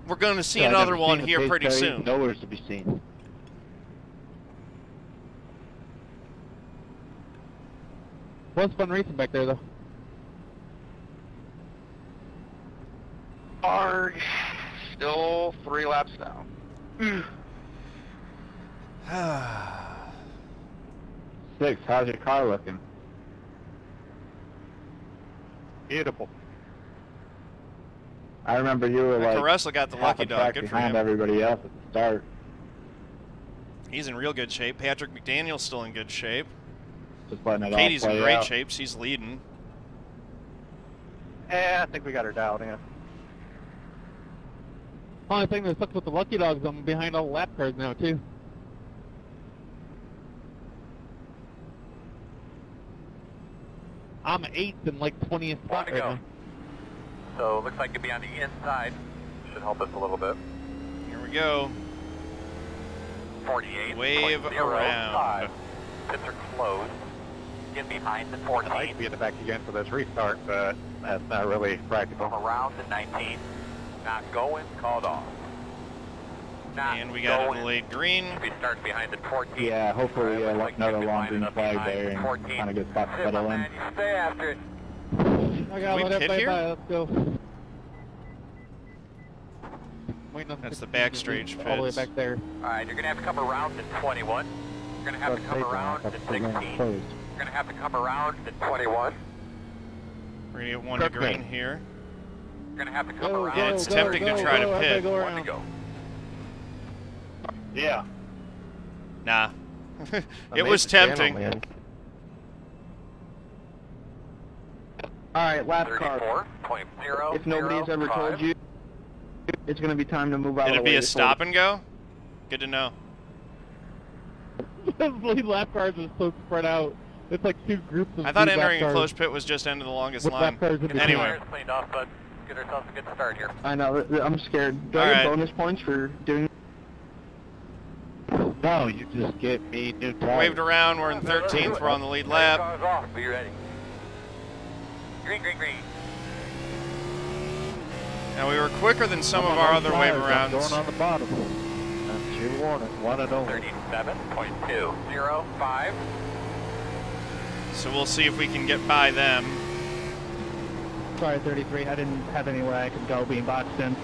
we're going to see Yeah, I've another one here pretty car soon. Nowhere's to be seen. Was fun racing back there though. Are still three laps down. Six. How's your car looking? Beautiful. I remember you were like Russell got the lucky dog. track Good for him. everybody else at the start. He's in real good shape. Patrick McDaniel's still in good shape. Just letting it Katey's all in great out. shape. She's leading. Yeah, I think we got her down, yeah. Only thing that sucks with the lucky dogs, I'm behind all the lap cars now too. I'm eighth and like 20th spot to right go. now. So it looks like you'll be on the inside. Should help us a little bit. Here we go. 48. Wave around. Pits are closed. Get behind the I'd 14. like to be in the back again for this restart, but that's not really practical. From around the 19. Not going, called off. Not And we got a going. delayed green. Should be starting behind the 14. Yeah, hopefully we Alright, like another you've been long green flag there and 14. find a good spot to settle my in. stay after it. I gotta we let pit here? by. Let's go. That's the 16 backstage All the way back there. Alright, you're going to have to come around to 21. You're going to have to come around to 16. You're going to have to come around to 21. We're going to get one to green here. You're going to have to come Go, around. go, it's go, tempting to try to go, pit. everybody Go One around. to go. Yeah. Nah. It was the channel, tempting. man. Alright, lap car. 34.0. If nobody's ever told you, it's gonna be time to move out Did of it the be a stop and go? Good to know. the lead lap cars are so spread out. It's like two groups of I thought entering a cars. closed pit was just end of the longest With line. lap cars in between. Anyway, off, but get ourselves a good start here. I know, I'm scared. Do I get right. bonus points for doing No, you just get me new tires. waved around. We're in 13th. We're on the lead lap. Cars off. Be ready. Green, green, green. And we were quicker than some I'm of our other wave tires, I'm rounds. Going on the bottom. That's your warning. One and only. 37.205. So we'll see if we can get by them. Sorry, 33. I didn't have anywhere I could go being boxed in.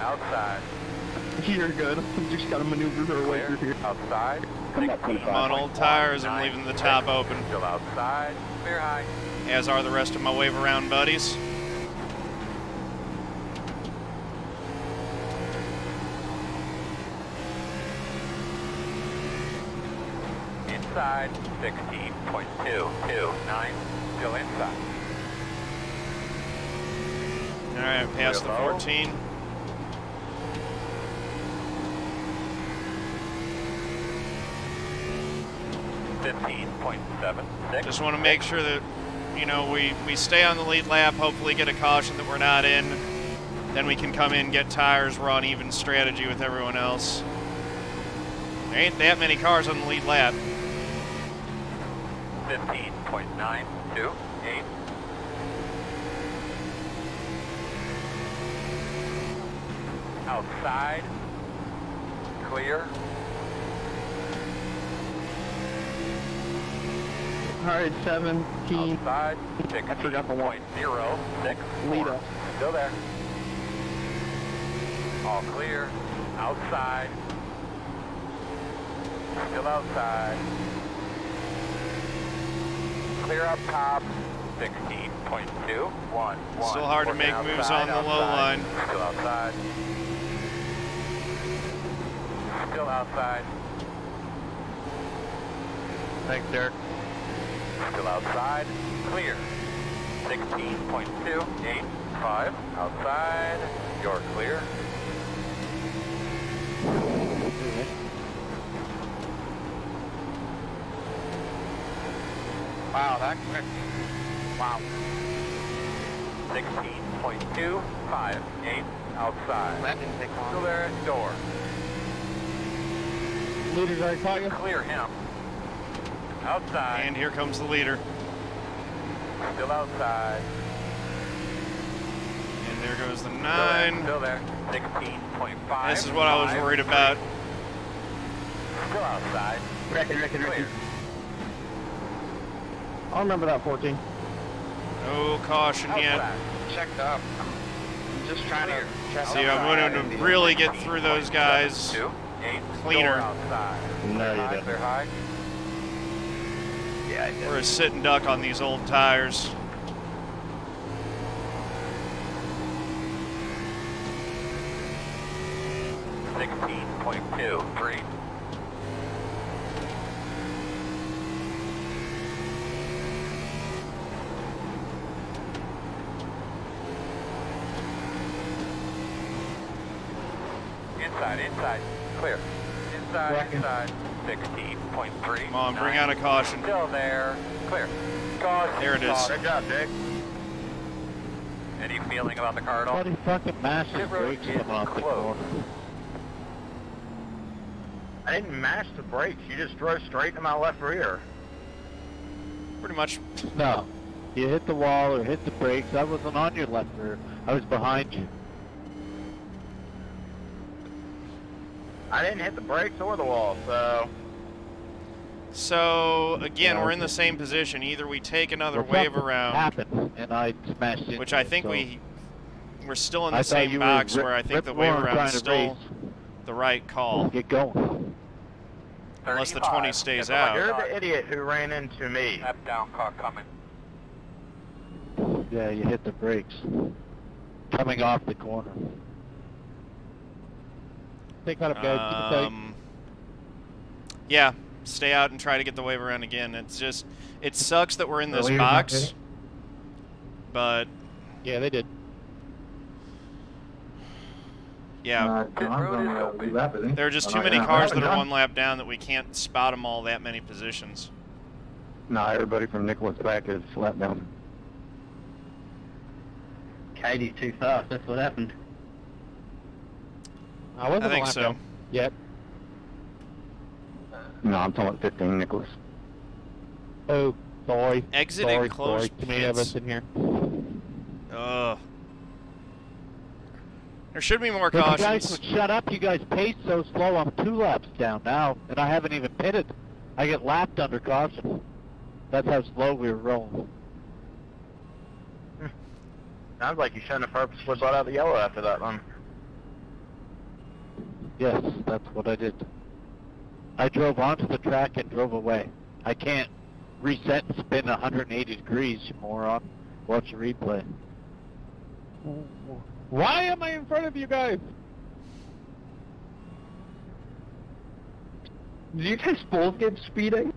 Outside. You're good. I'm just gotta maneuver her way through here. Outside. Come up, 16. I'm on old tires. I'm leaving the top open, Still outside. Clear high. as are the rest of my wave around buddies. Inside. 16.229. Still inside. All right, I'm past the Hello? 14. Fifteen point seven six. Just want to make sure that, you know, we, we stay on the lead lap, hopefully get a caution that we're not in. Then we can come in, get tires, run even strategy with everyone else. There ain't that many cars on the lead lap. Fifteen point nine two eight. Outside. Clear. Alright, 17. Outside. I forgot the one. Point zero six. Lead us. Still there. All clear. Outside. Still outside. Clear up top. 16.2. One. one. Still hard to Working make moves on the low outside. line. Still outside. Still outside. Thanks, Derek. Still outside. Clear. 16.285. Outside. You're clear. Wow, that quick. Wow. 16.258 outside. That didn't take long. Still there at door. Leaders already caught you? Clear him. Outside. And here comes the leader. Still outside. And there goes the nine. Still there. 16.5. This is what I was worried three. about. Still outside. Reckon, reckon, reckon. I'll remember that 14. No caution yet. Checked up. I'm just trying to check See, I'm going to really get through those guys. Cleaner. No, you didn't. Clear high. Yeah, I. We're a sitting duck on these old tires. Sixteen point two three. Inside, inside, clear. Inside, Bracken. inside. Sixteen point three. Come on, bring out a caution. Still there, clear. Caution. There it is. caution. Good job, Dick. Any feeling about the car at all? Bloody fucking massive Pit road brakes is coming off the closed. corner. I didn't mash the brakes. You just drove straight to my left rear. Pretty much. No. You hit the wall or hit the brakes. I wasn't on your left rear. I was behind you. I didn't hit the brakes or the wall, so So, again, Yeah, we're in the same position. Either we take another Well, wave around, happened, and I smashed into which I think so we we're still in the thought same box where I think the wave around is still race. the right call. Get going. Unless the 20 stays out. you're the idiot who ran into me. Left down car coming. Yeah, you hit the brakes. Coming off the corner. Take that up, guys. Keep it tight. Um, yeah, stay out and try to get the wave around again. It's just, it sucks that we're in this wave's box, but Yeah, they did. yeah, Uh, Pit John's road on is the open. lap, isn't he? there are just Oh, too many cars that are one lap down that we can't spot them all that many positions. No, nah, everybody from Nicholas back is flat down. Katey's too fast, that's what happened. I wasn't I a think so. down yet. No, I'm talking about 15 Nicholas. Oh, sorry. Exiting sorry, closed sorry. Too many of us in here. Ugh. There should be more If you guys would shut up, you guys pace so slow. I'm two laps down now, and I haven't even pitted. I get lapped under caution. That's how slow we were rolling. Sounds like you shouldn't have purposely brought out the yellow after that one. Yes, that's what I did. I drove onto the track and drove away. I can't reset and spin 180 degrees, you moron. Watch the replay. Why am I in front of you guys? Did you guys both get speeding?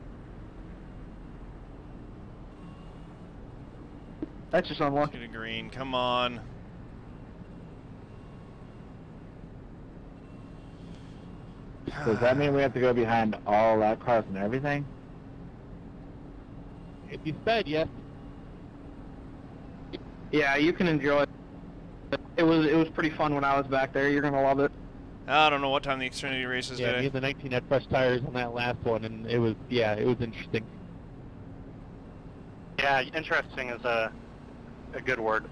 That's just unlucky. Get a green, come on. Does that mean we have to go behind all that cars and everything? If you said yes. Yeah, you can enjoy it. It was it was pretty fun when I was back there. You're gonna love it. I don't know what time the Xfinity race is Yeah, me today. and the 19 had fresh tires on that last one, and it was, yeah, it was interesting. Yeah, interesting is a a good word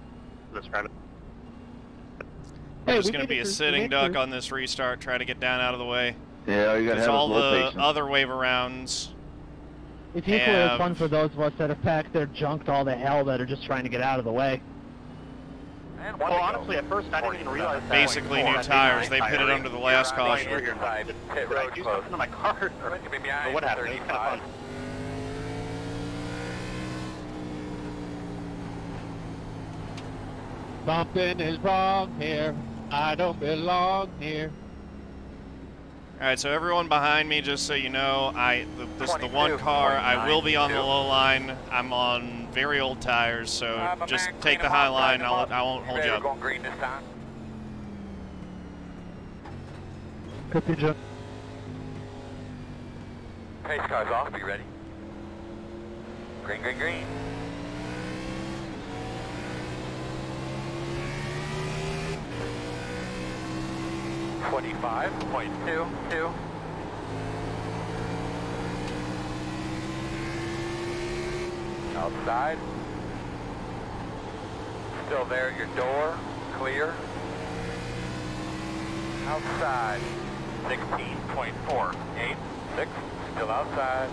to describe it. We're Hey, just going to be a sitting we made it duck on this restart, try to get down out of the way. Yeah, all you gotta Because have all is a little the patience. other wave arounds It's equally have- as fun for those of us that have packed their junk to all the hell that are just trying to get out of the way. And Well, one to go. honestly, at first I didn't even realize that. basically new tires. They my pitted under the last You're on caution. your side. Pit But I road do something to my car. Or, Going to be what happened? It was kind of fun. Something is wrong here. I don't belong here. All right, so everyone behind me, just so you know, I th- this is the one car. I will be on the low line. I'm on very old tires, so Uh, just man, take the high up, line. I'll, I won't hold you up. go green this time. Copy, John. Pace car's off. Be ready. Green, green, green. Twenty-five point two two. Outside. Still there, at your door, clear. Outside. 16.4. 8, 6, still outside.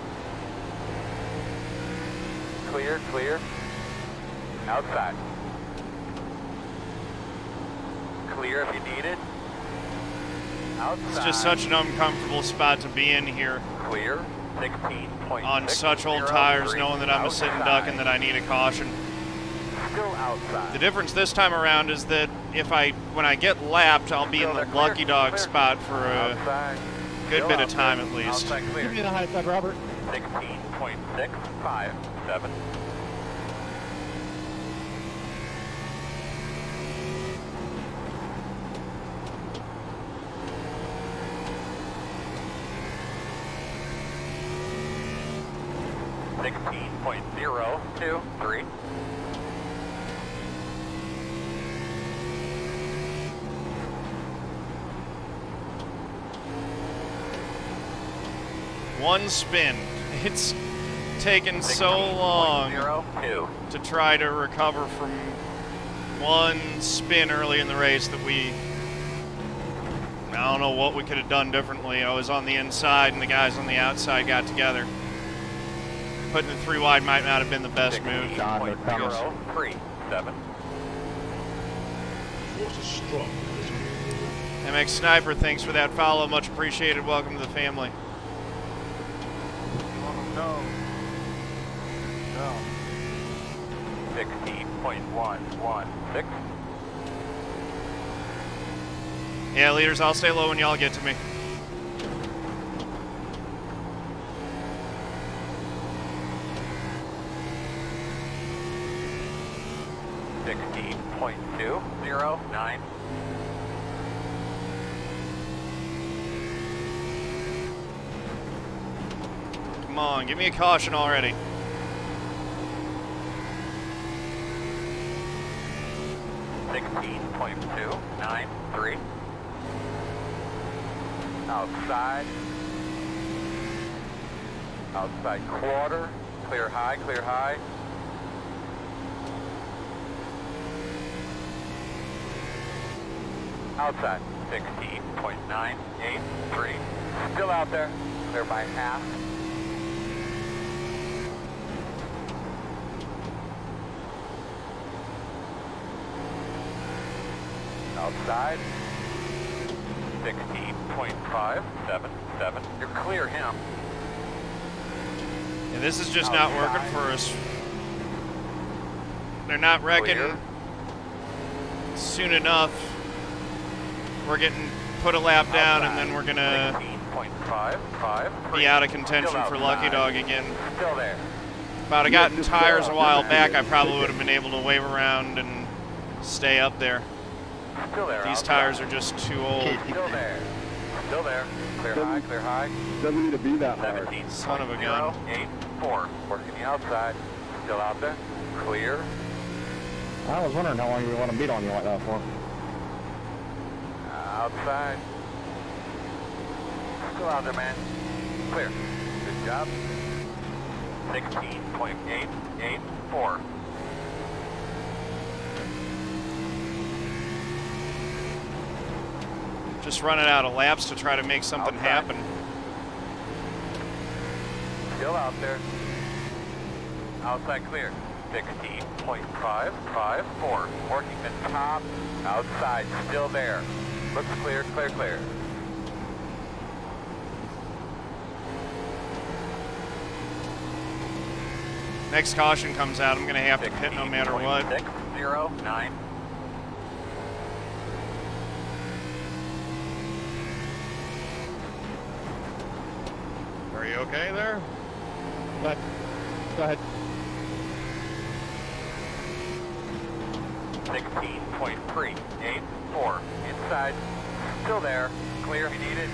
Clear, clear. Outside. Clear if you need it. Outside. It's just such an uncomfortable spot to be in here Clear. 16.6. on such old tires, knowing that I'm a sitting duck and that I need a caution. Still outside. The difference this time around is that if I, when I get lapped, I'll be in the lucky dog spot for a Outside. good Still bit of time at least. Give me the high side, Robert. 16.657. Sixteen point zero two three. One spin. It's taken so long to try to recover from one spin early in the race that we I don't know what we could have done differently. I was on the inside and the guys on the outside got together. Putting the three wide might not have been the best move. John, they're coming. Zero three seven. Strong in this one. MX Sniper, thanks for that follow. Much appreciated. Welcome to the family. No. No. Sixteen point one one six. Yeah, leaders, I'll stay low when y'all get to me. Sixteen point two zero nine. Come on, give me a caution already. Sixteen point two nine three. Outside. Outside quarter. Clear high, clear high. Outside. Sixteen point nine eight three. Still out there. Clear by half. Outside. 16.577. You're clear him. Yeah, this is just not working for us. They're not wrecking Clear. soon enough. We're getting put a lap down, and then we're gonna 16.553. be out of contention for Lucky. Dog again. Still there. If I'd have gotten tires a while back, I probably would have been able to wave around and stay up there. Still there. These tires are just too old. Still there. Still there. Clear high, clear high. Doesn't need to be that hard. 17. Son of a gun. 84. Working the outside. Still out there. Clear. I was wondering how long you want to beat on you like that for. Uh, outside. Still out there, man. Clear. Good job. 16.884. Just running out of laps to try to make something Outside. happen. Still out there. Outside clear. 16.554. Working the top. Outside. Still there. Looks clear, clear, clear. Next caution comes out, I'm going to have to pit no matter what. 16.609. Are you okay there? But, go ahead. 16.384. Inside. Still there. Clear if you need it.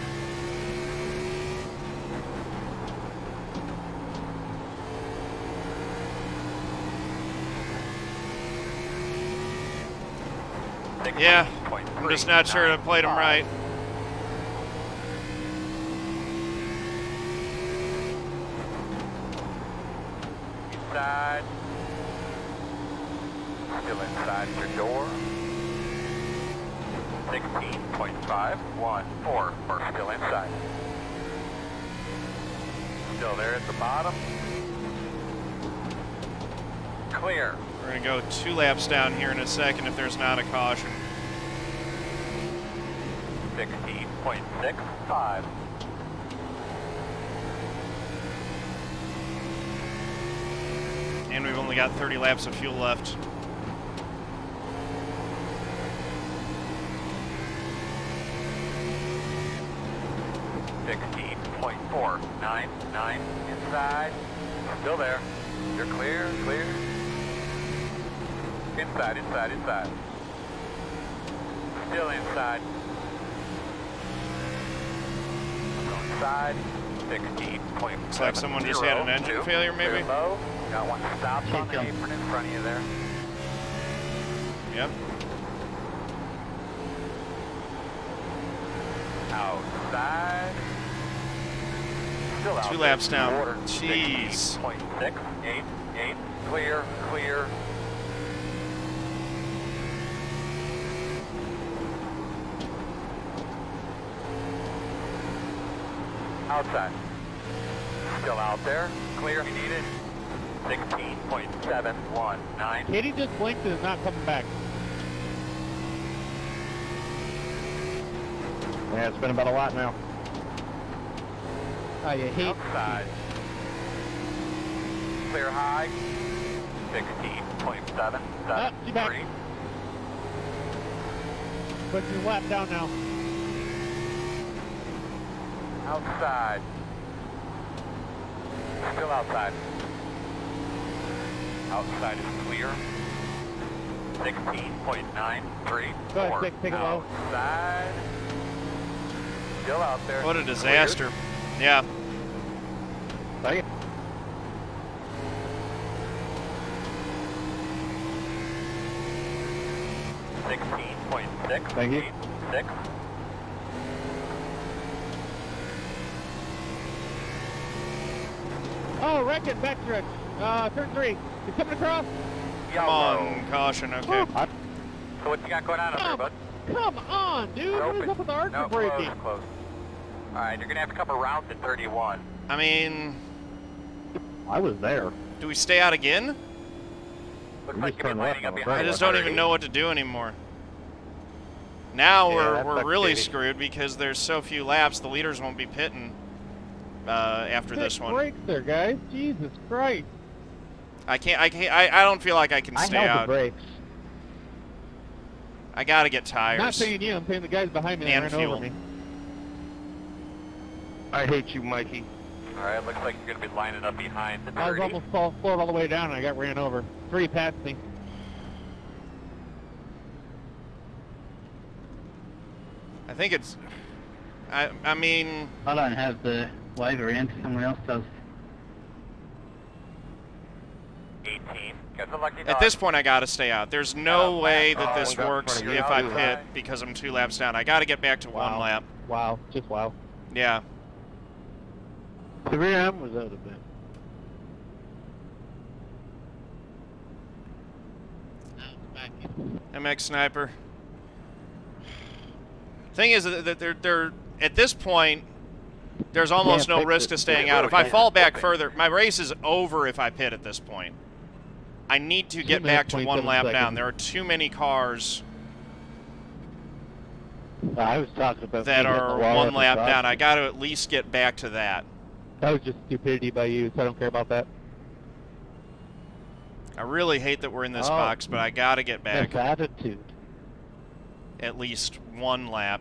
Yeah, I'm just not sure I played them right. inside. Still inside your door. 16.514. We're still inside. Still there at the bottom. Clear. We're going to go two laps down here in a second if there's not a caution. 16.65. And we've only got 30 laps of fuel left. Sixteen point four nine nine inside. Still there. You're clear, clear. Inside, inside, inside. Still inside. Still inside. Sixteen point. Looks like someone just had an engine failure, maybe? Low. Got one stopped on the Keep going. apron in front of you there. Yep. Outside. Still out Two laps down. Quarter. Jeez. 16.688. Clear, clear. Outside. Still out there. Clear. You need it. 16.719. Katey just blinked and is not coming back. Yeah, it's been about a lot now. Oh, you hate Outside. Clear high. 16.773. Ah, she back. Put your lap down now. Outside. Still outside. Outside is clear. 16.934. Go ahead, Dick, take it low. Outside. Still out there. What a disaster. Yeah. Thank you. Sixteen point six. Thank you. Six. Oh, wreck it, backstretch. Uh, turn three. He's coming across. Come on, caution, okay. So what you got going on up there, bud? Come on, dude. What is Open. up with the archer No, close, braking? close. All right, you're gonna have to come around to 31. I mean, I was there. do we stay out again? Looks We like you've been lining up behind I just don't even know what to do anymore. Now Yeah, we're, we're really Katey. screwed because there's so few laps, the leaders won't be pitting uh, after Take this one. brakes there, guys. Jesus Christ. I can't, I can't, I, I don't feel like I can I stay held the out. brakes. I gotta get tired. I'm not tires. saying you. I'm saying the guys behind me that And ran fuel. over me. I hate you, Mikey. All right, looks like you're gonna be lining up behind the 30. I was almost fall, floored all the way down and I got ran over. Three past me. I think it's, I, I mean, I don't have the waiver in, someone else does. 18. Got the lucky at this point I gotta stay out. There's no Oh, way that Oh, this got works if. I Outside. pit because I'm two laps down. I gotta get back to one Wow. lap. Wow. Just wow. Yeah. The rear end was out a bit. MX Sniper. Thing is that they're, they're at this point, there's almost no risk of staying out. If I fall back further, my race is over if I pit at this point. I need to get back to one 27 lap down. There are too many cars I was talking about that are one lap down. I got to at least get back to that. That was just stupidity by you, so I don't care about that. I really hate that we're in this Oh. box, but I got to get back attitude. at least one lap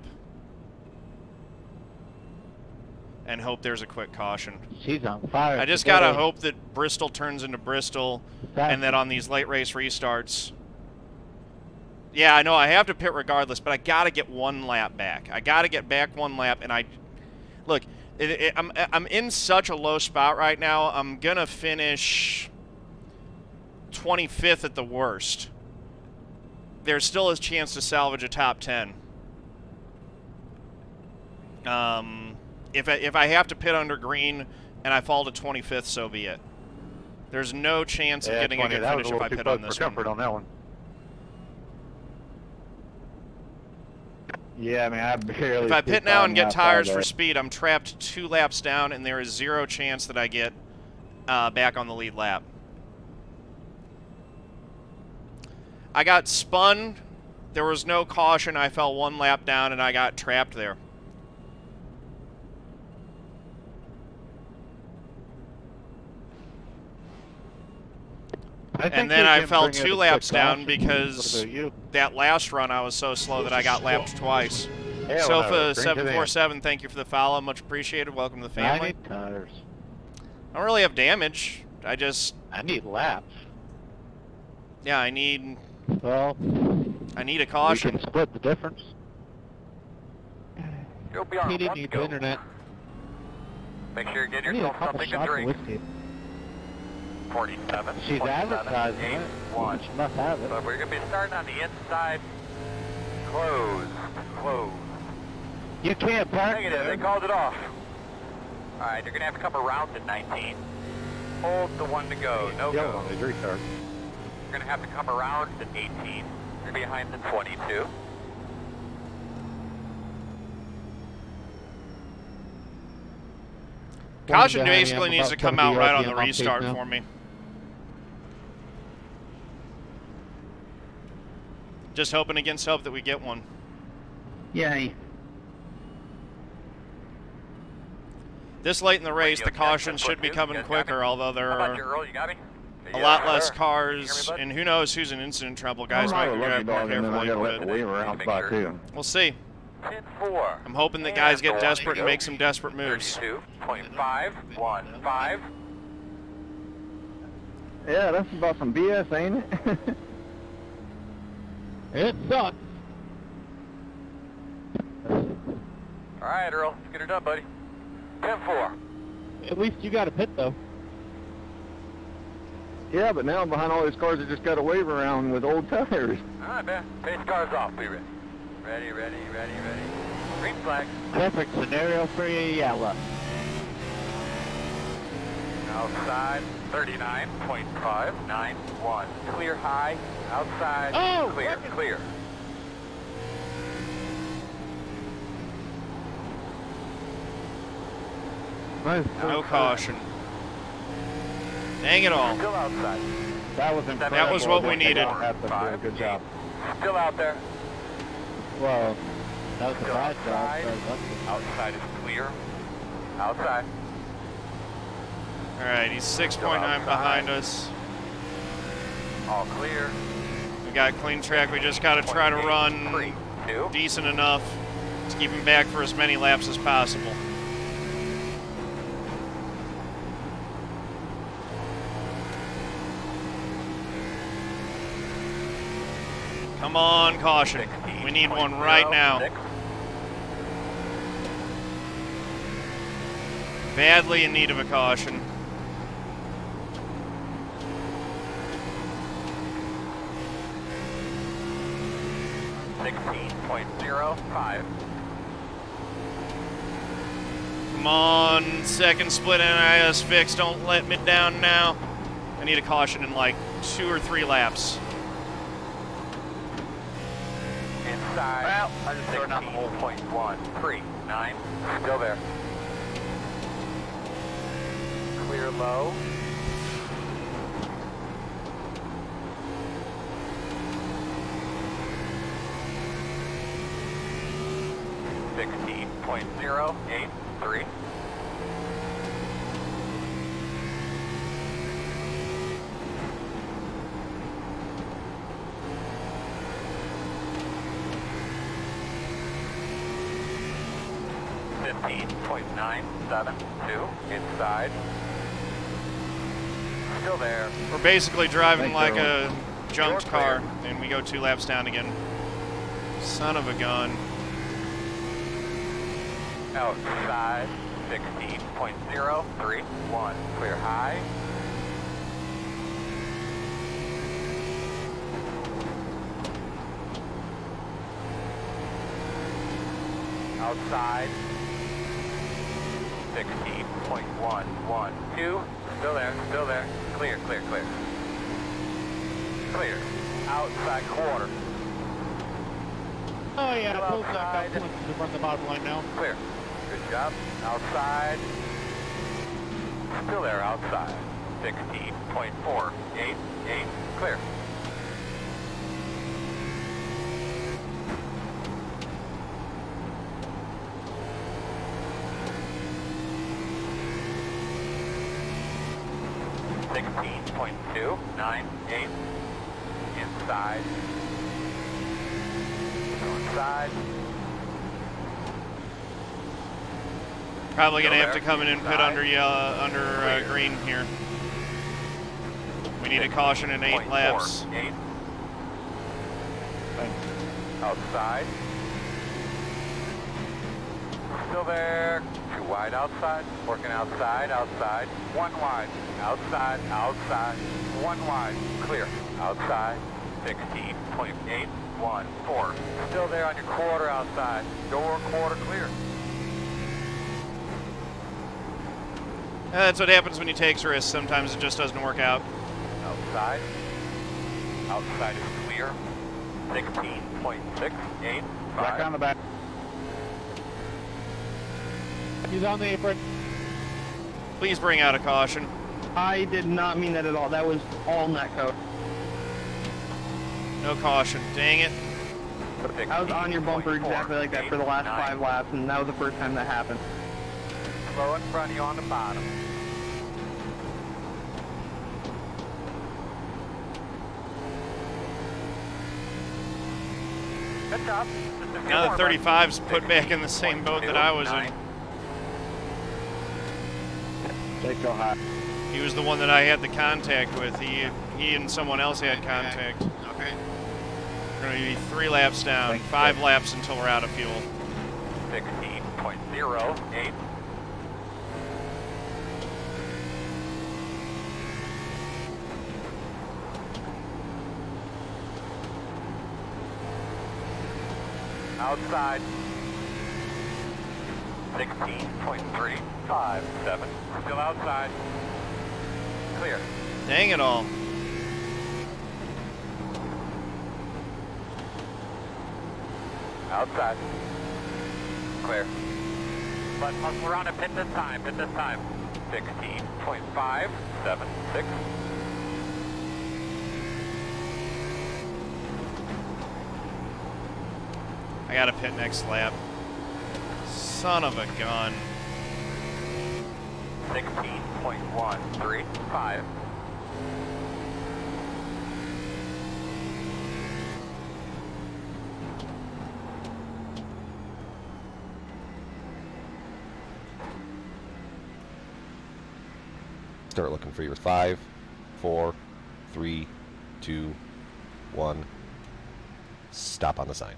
and hope there's a quick caution. She's on fire. I just today. gotta hope that Bristol turns into Bristol, That's- and that on these late race restarts. Yeah, I know I have to pit regardless, but I gotta get one lap back. I gotta get back one lap, and I look. It, it, I'm I'm in such a low spot right now. I'm gonna finish 25th at the worst. There's still a chance to salvage a top 10. Um, if I, if I have to pit under green and I fall to 25th, so be it. There's no chance of Yeah, getting a 20, good finish a if I pit on this one. on that one. Yeah, I mean, I barely. If I pit now and get tires for speed, I'm trapped two laps down, and there is zero chance that I get uh, back on the lead lap. I got spun. There was no caution. I fell one lap down, and I got trapped there. And then I fell two laps down because you? that last run I was so slow that I got lapped twice. Yeah, Sofa whatever. Bring to seven the four end. seven, thank you for the follow, much appreciated. Welcome to the I family. need tires. I don't really have damage. I just I need laps. yeah, I need Well, I need a we caution. can split the difference. You'll be on He didn't need go. internet. Make sure you get I need yourself something to drink. Whiskey. 47. She's 47, advertising eight, it. One. She must have it. But we're going to be starting on the inside. Closed. Closed. You can't park Negative. They called it off. All right, you're going to have to come around to 19. Hold the one to go. No Yellow go. on his restart. You're going to have to come around to 18. You're behind the 22. Caution behind basically needs to come out right on the restart for me. Just hoping against hope that we get one. Yay. This late in the race, the check, caution should be coming You guys got me? quicker, although there How about you, are Earl? You got me? a lot less cars, Can you hear me, and who knows who's in incident trouble. Guys not might a be lucky driving more dog, and then I carefully, gotta but around Make spot sure. too. we'll see. bud? Pin four. I'm hoping that guys get desperate and make some desperate moves. 32.5, 1, 5. Yeah, that's about some BS, ain't it? It sucks. All right, Earl. Let's get her done, buddy. Pin four. At least you got a pit though. yeah, but now behind all these cars that just got a wave around with old tires. All right, man. Pace cars off. Be ready. Ready, ready, ready, ready. Green flag. Perfect scenario for you, yellow. Outside. 39.591. Clear high. Outside. Oh, Clear, fucking- clear. Nice. No caution. Dang it all. Still outside. That was incredible. That was what we needed. That's a good job. Still out there. Well, that was a Still bad job. outside. as far as I'm Outside is clear. Outside. All right, he's 6.9 behind us. All clear. We got clean track. We just got to try to run Three, decent enough to keep him back for as many laps as possible. Come on, caution. We need one right now. Badly in need of a caution. Sixteen point zero five. Come on, second split NIS fix. Don't let me down now. I need a caution in like two or three laps. Inside. Well, I just throwing out the whole point one. Three, nine. Still there. Clear low. Sixteen point zero eight three. Fifteen point nine seven two inside. Still there. We're basically driving Thanks, like a junked car, and we go two laps down again. Son of a gun. Outside, 16.031. Clear high. Outside, 16.112. Still there, still there. Clear, clear, clear. Clear. Outside quarter. Oh yeah, Still pull back up to run the bottom line now. Clear. Job. Outside. Still there, outside. 16.488. Clear. Sixteen point two nine eight inside. Inside. Probably going to have to come in and pit Inside. under yellow, under uh, green here. We need a caution in eight laps. Eight. Outside. Still there. Too wide outside. Working outside, outside. One wide. Outside, outside. One wide. Clear. Outside. 16.814. Still there on your quarter outside. Door quarter clear. Uh, that's what happens when you take risks. Sometimes it just doesn't work out. Outside. Outside is clear. 16.685. Back on the back. He's on the apron. Please bring out a caution. I did not mean that at all. That was all net code. No caution. Dang it. I was on your bumper exactly like that for the last five laps, and that was the first time that happened. Slow in front of you on the bottom. Good job. Just a few Now the 35's put back in the same boat that I was in. Take go high. He was the one that I had the contact with. He he and someone else had contact. Okay. We're going to be three laps down, five laps until we're out of fuel. 16.08. Outside. 16.357. Still outside. Clear. Dang it all. Outside. Clear. But we're on a pit this time, pit this time. 16.576. I got a pit next lap. Son of a gun. 16.135. Start looking for your five, four, three, two, one. Stop on the sign.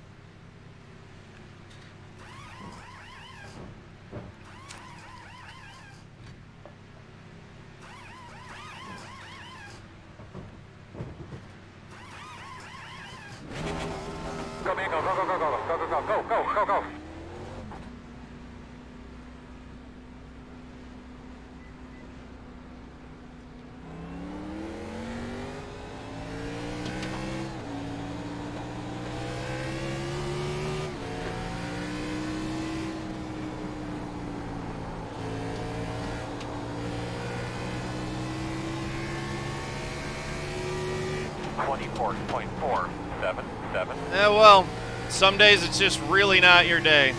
Some days it's just really not your day.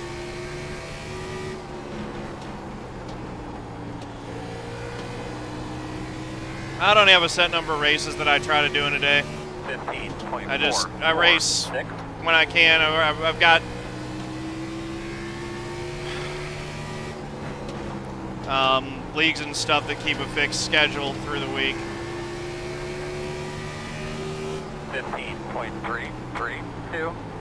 I don't have a set number of races that I try to do in a day. 15, I just, I race when I can. I, I've got Um, leagues and stuff that keep a fixed schedule through the week. 15.332.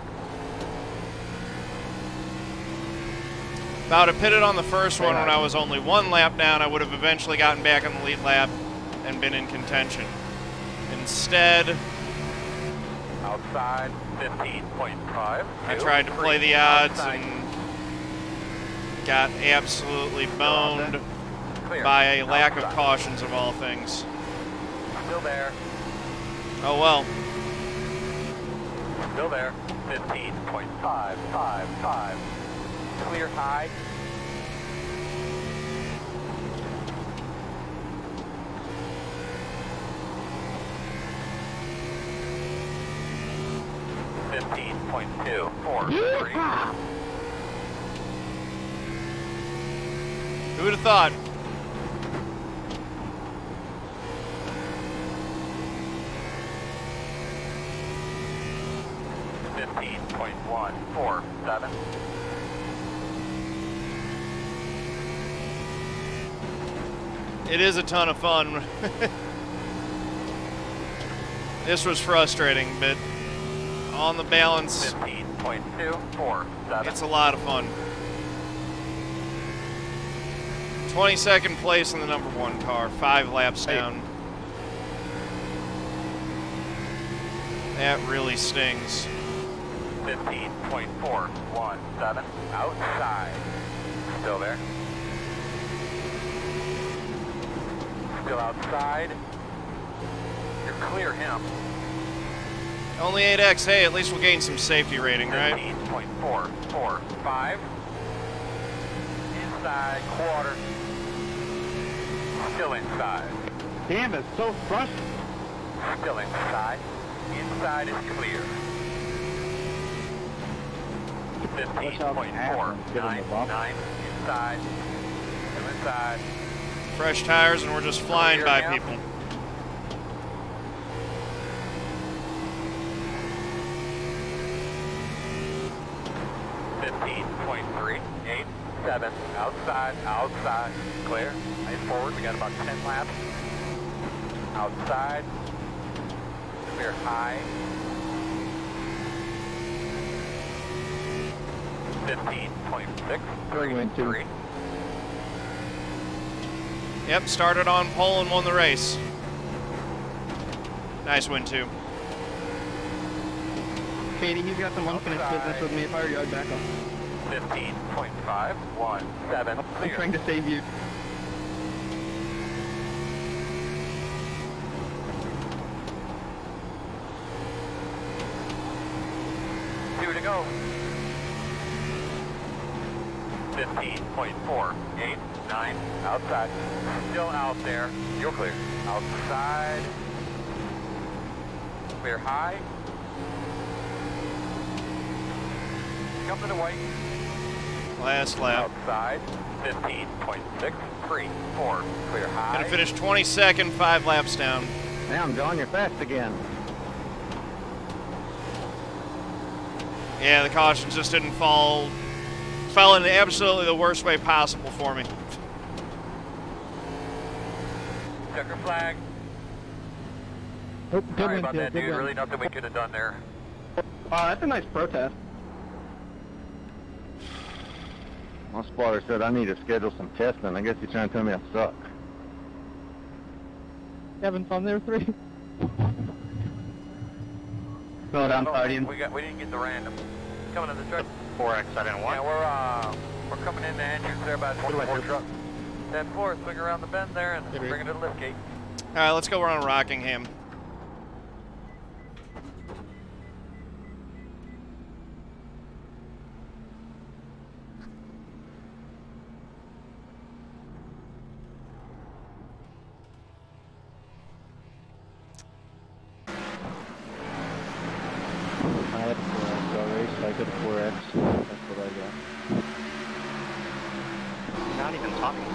If I would have pitted on the first one when I was only one lap down, I would have eventually gotten back in the lead lap and been in contention. Instead, Outside, fifteen point five. I tried to play the odds and got absolutely boned by a lack of cautions of all things. Still there. Oh well. Still there. 15.555. Clear high. Fifteen point two four three. Who would have thought? Fifteen point one four seven. It is a ton of fun. this was frustrating, but on the balance, Fifteen point two four seven. it's a lot of fun. 22nd place in the number one car, five laps down. That really stings. Fifteen point four one seven. Outside. Still there. Still outside. You're clear him. Only 8x. Hey, at least we'll gain some safety rating, right? Fifteen point four four five. Inside quarter. Still inside. Damn, it's so frustrating. Still inside. Inside is clear. Fifteen point four nine nine. Inside. Still inside. Fresh tires, and we're just flying by Yeah. people. Fifteen point three eight seven. Outside. Outside. Clear. Nice forward. We got about ten laps. Outside. Clear high. Fifteen point six three went to. three. Yep, started on pole and won the race. Nice win, too. Katey, he's got the one finish business with me Fire I you, back off. Fifteen point five one seven. I'm trying to save you. Two to go. 15.48. Outside. Still out there. You're clear. Outside. Clear high. Coming to white. Last lap. Outside. 15.634. Clear high. Gonna finish 22nd, five laps down. Damn, John, you're fast again. Yeah, the caution just didn't fall. Fell in absolutely the worst way possible for me. Checker flag. Oh, good Sorry about that, Good dude. Really nothing we could have done there. Wow, that's a nice protest. My spotter said I need to schedule some testing. I guess he's trying to tell me I suck. Having fun there, three. Slow down, Oh, partying. We got. We didn't get the random. Coming to the truck. 4X, I didn't want. Yeah, want. we're uh, we're coming in the entrance there by the 24 truck. 10-4, swing around the bend there and Get bring ready. it to the lift gate. All right, let's go around Rockingham. I had a 4X already, so I got a 4X. That's what I got. Not even talking.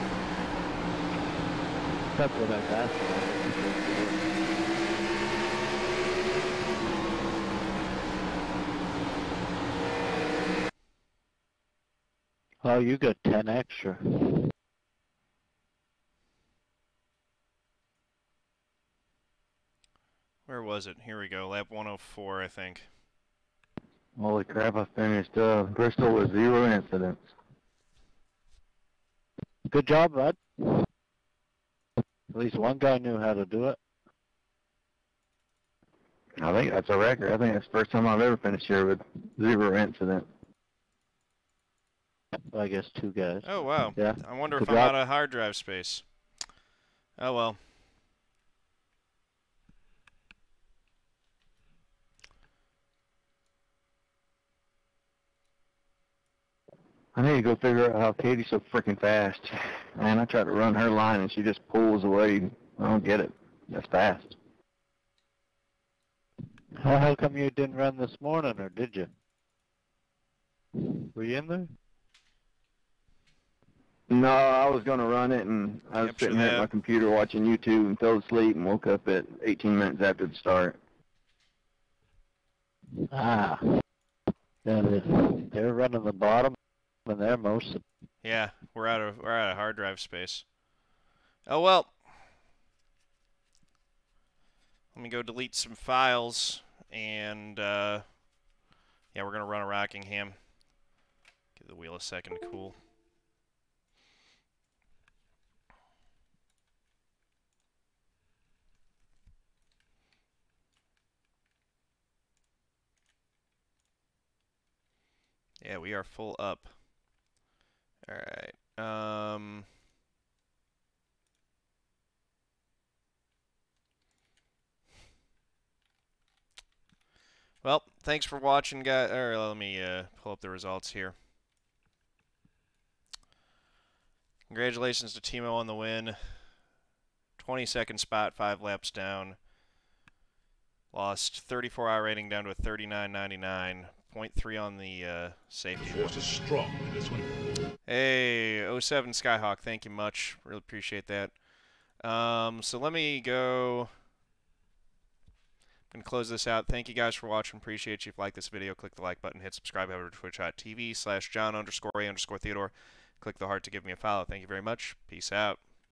That's what I got. Oh, you got 10 extra. Where was it? Here we go. Lap 104, I think. Holy crap, I finished uh, Bristol with zero incidents. Good job, bud. At least one guy knew how to do it. I think that's a record. I think that's the first time I've ever finished here with zero incident. I guess two guys. Oh wow. Yeah. I wonder if I'm drop- out of hard drive space. Oh well. I need to go figure out how Katey's so freaking fast. Man, I try to run her line and she just pulls away. I don't get it. That's fast. How, how come you didn't run this morning, or did you? Were you in there? No, I was gonna run it and I was Yep, sitting at my computer watching YouTube and fell asleep and woke up at 18 minutes after the start. Ah. They're running the bottom, and they're most Yeah, we're out of we're out of hard drive space. Oh well. Let me go delete some files and uh, yeah, we're gonna run a Rockingham. Give the wheel a second to cool. Yeah, we are full up. All right. Um. Well, thanks for watching, guys. Let me uh, pull up the results here. Congratulations to Teemu on the win. 22nd spot, five laps down. Lost 34 iRating down to a 39.99. 0.3 on the uh, safety. Force is strong in this one. Hey, 07 Skyhawk, thank you much. Really appreciate that. Um, so let me go. To close this out. Thank you guys for watching. Appreciate you. If you like this video, click the like button, hit subscribe over to twitch.tv slash John underscore A underscore Theodore. Click the heart to give me a follow. Thank you very much. Peace out.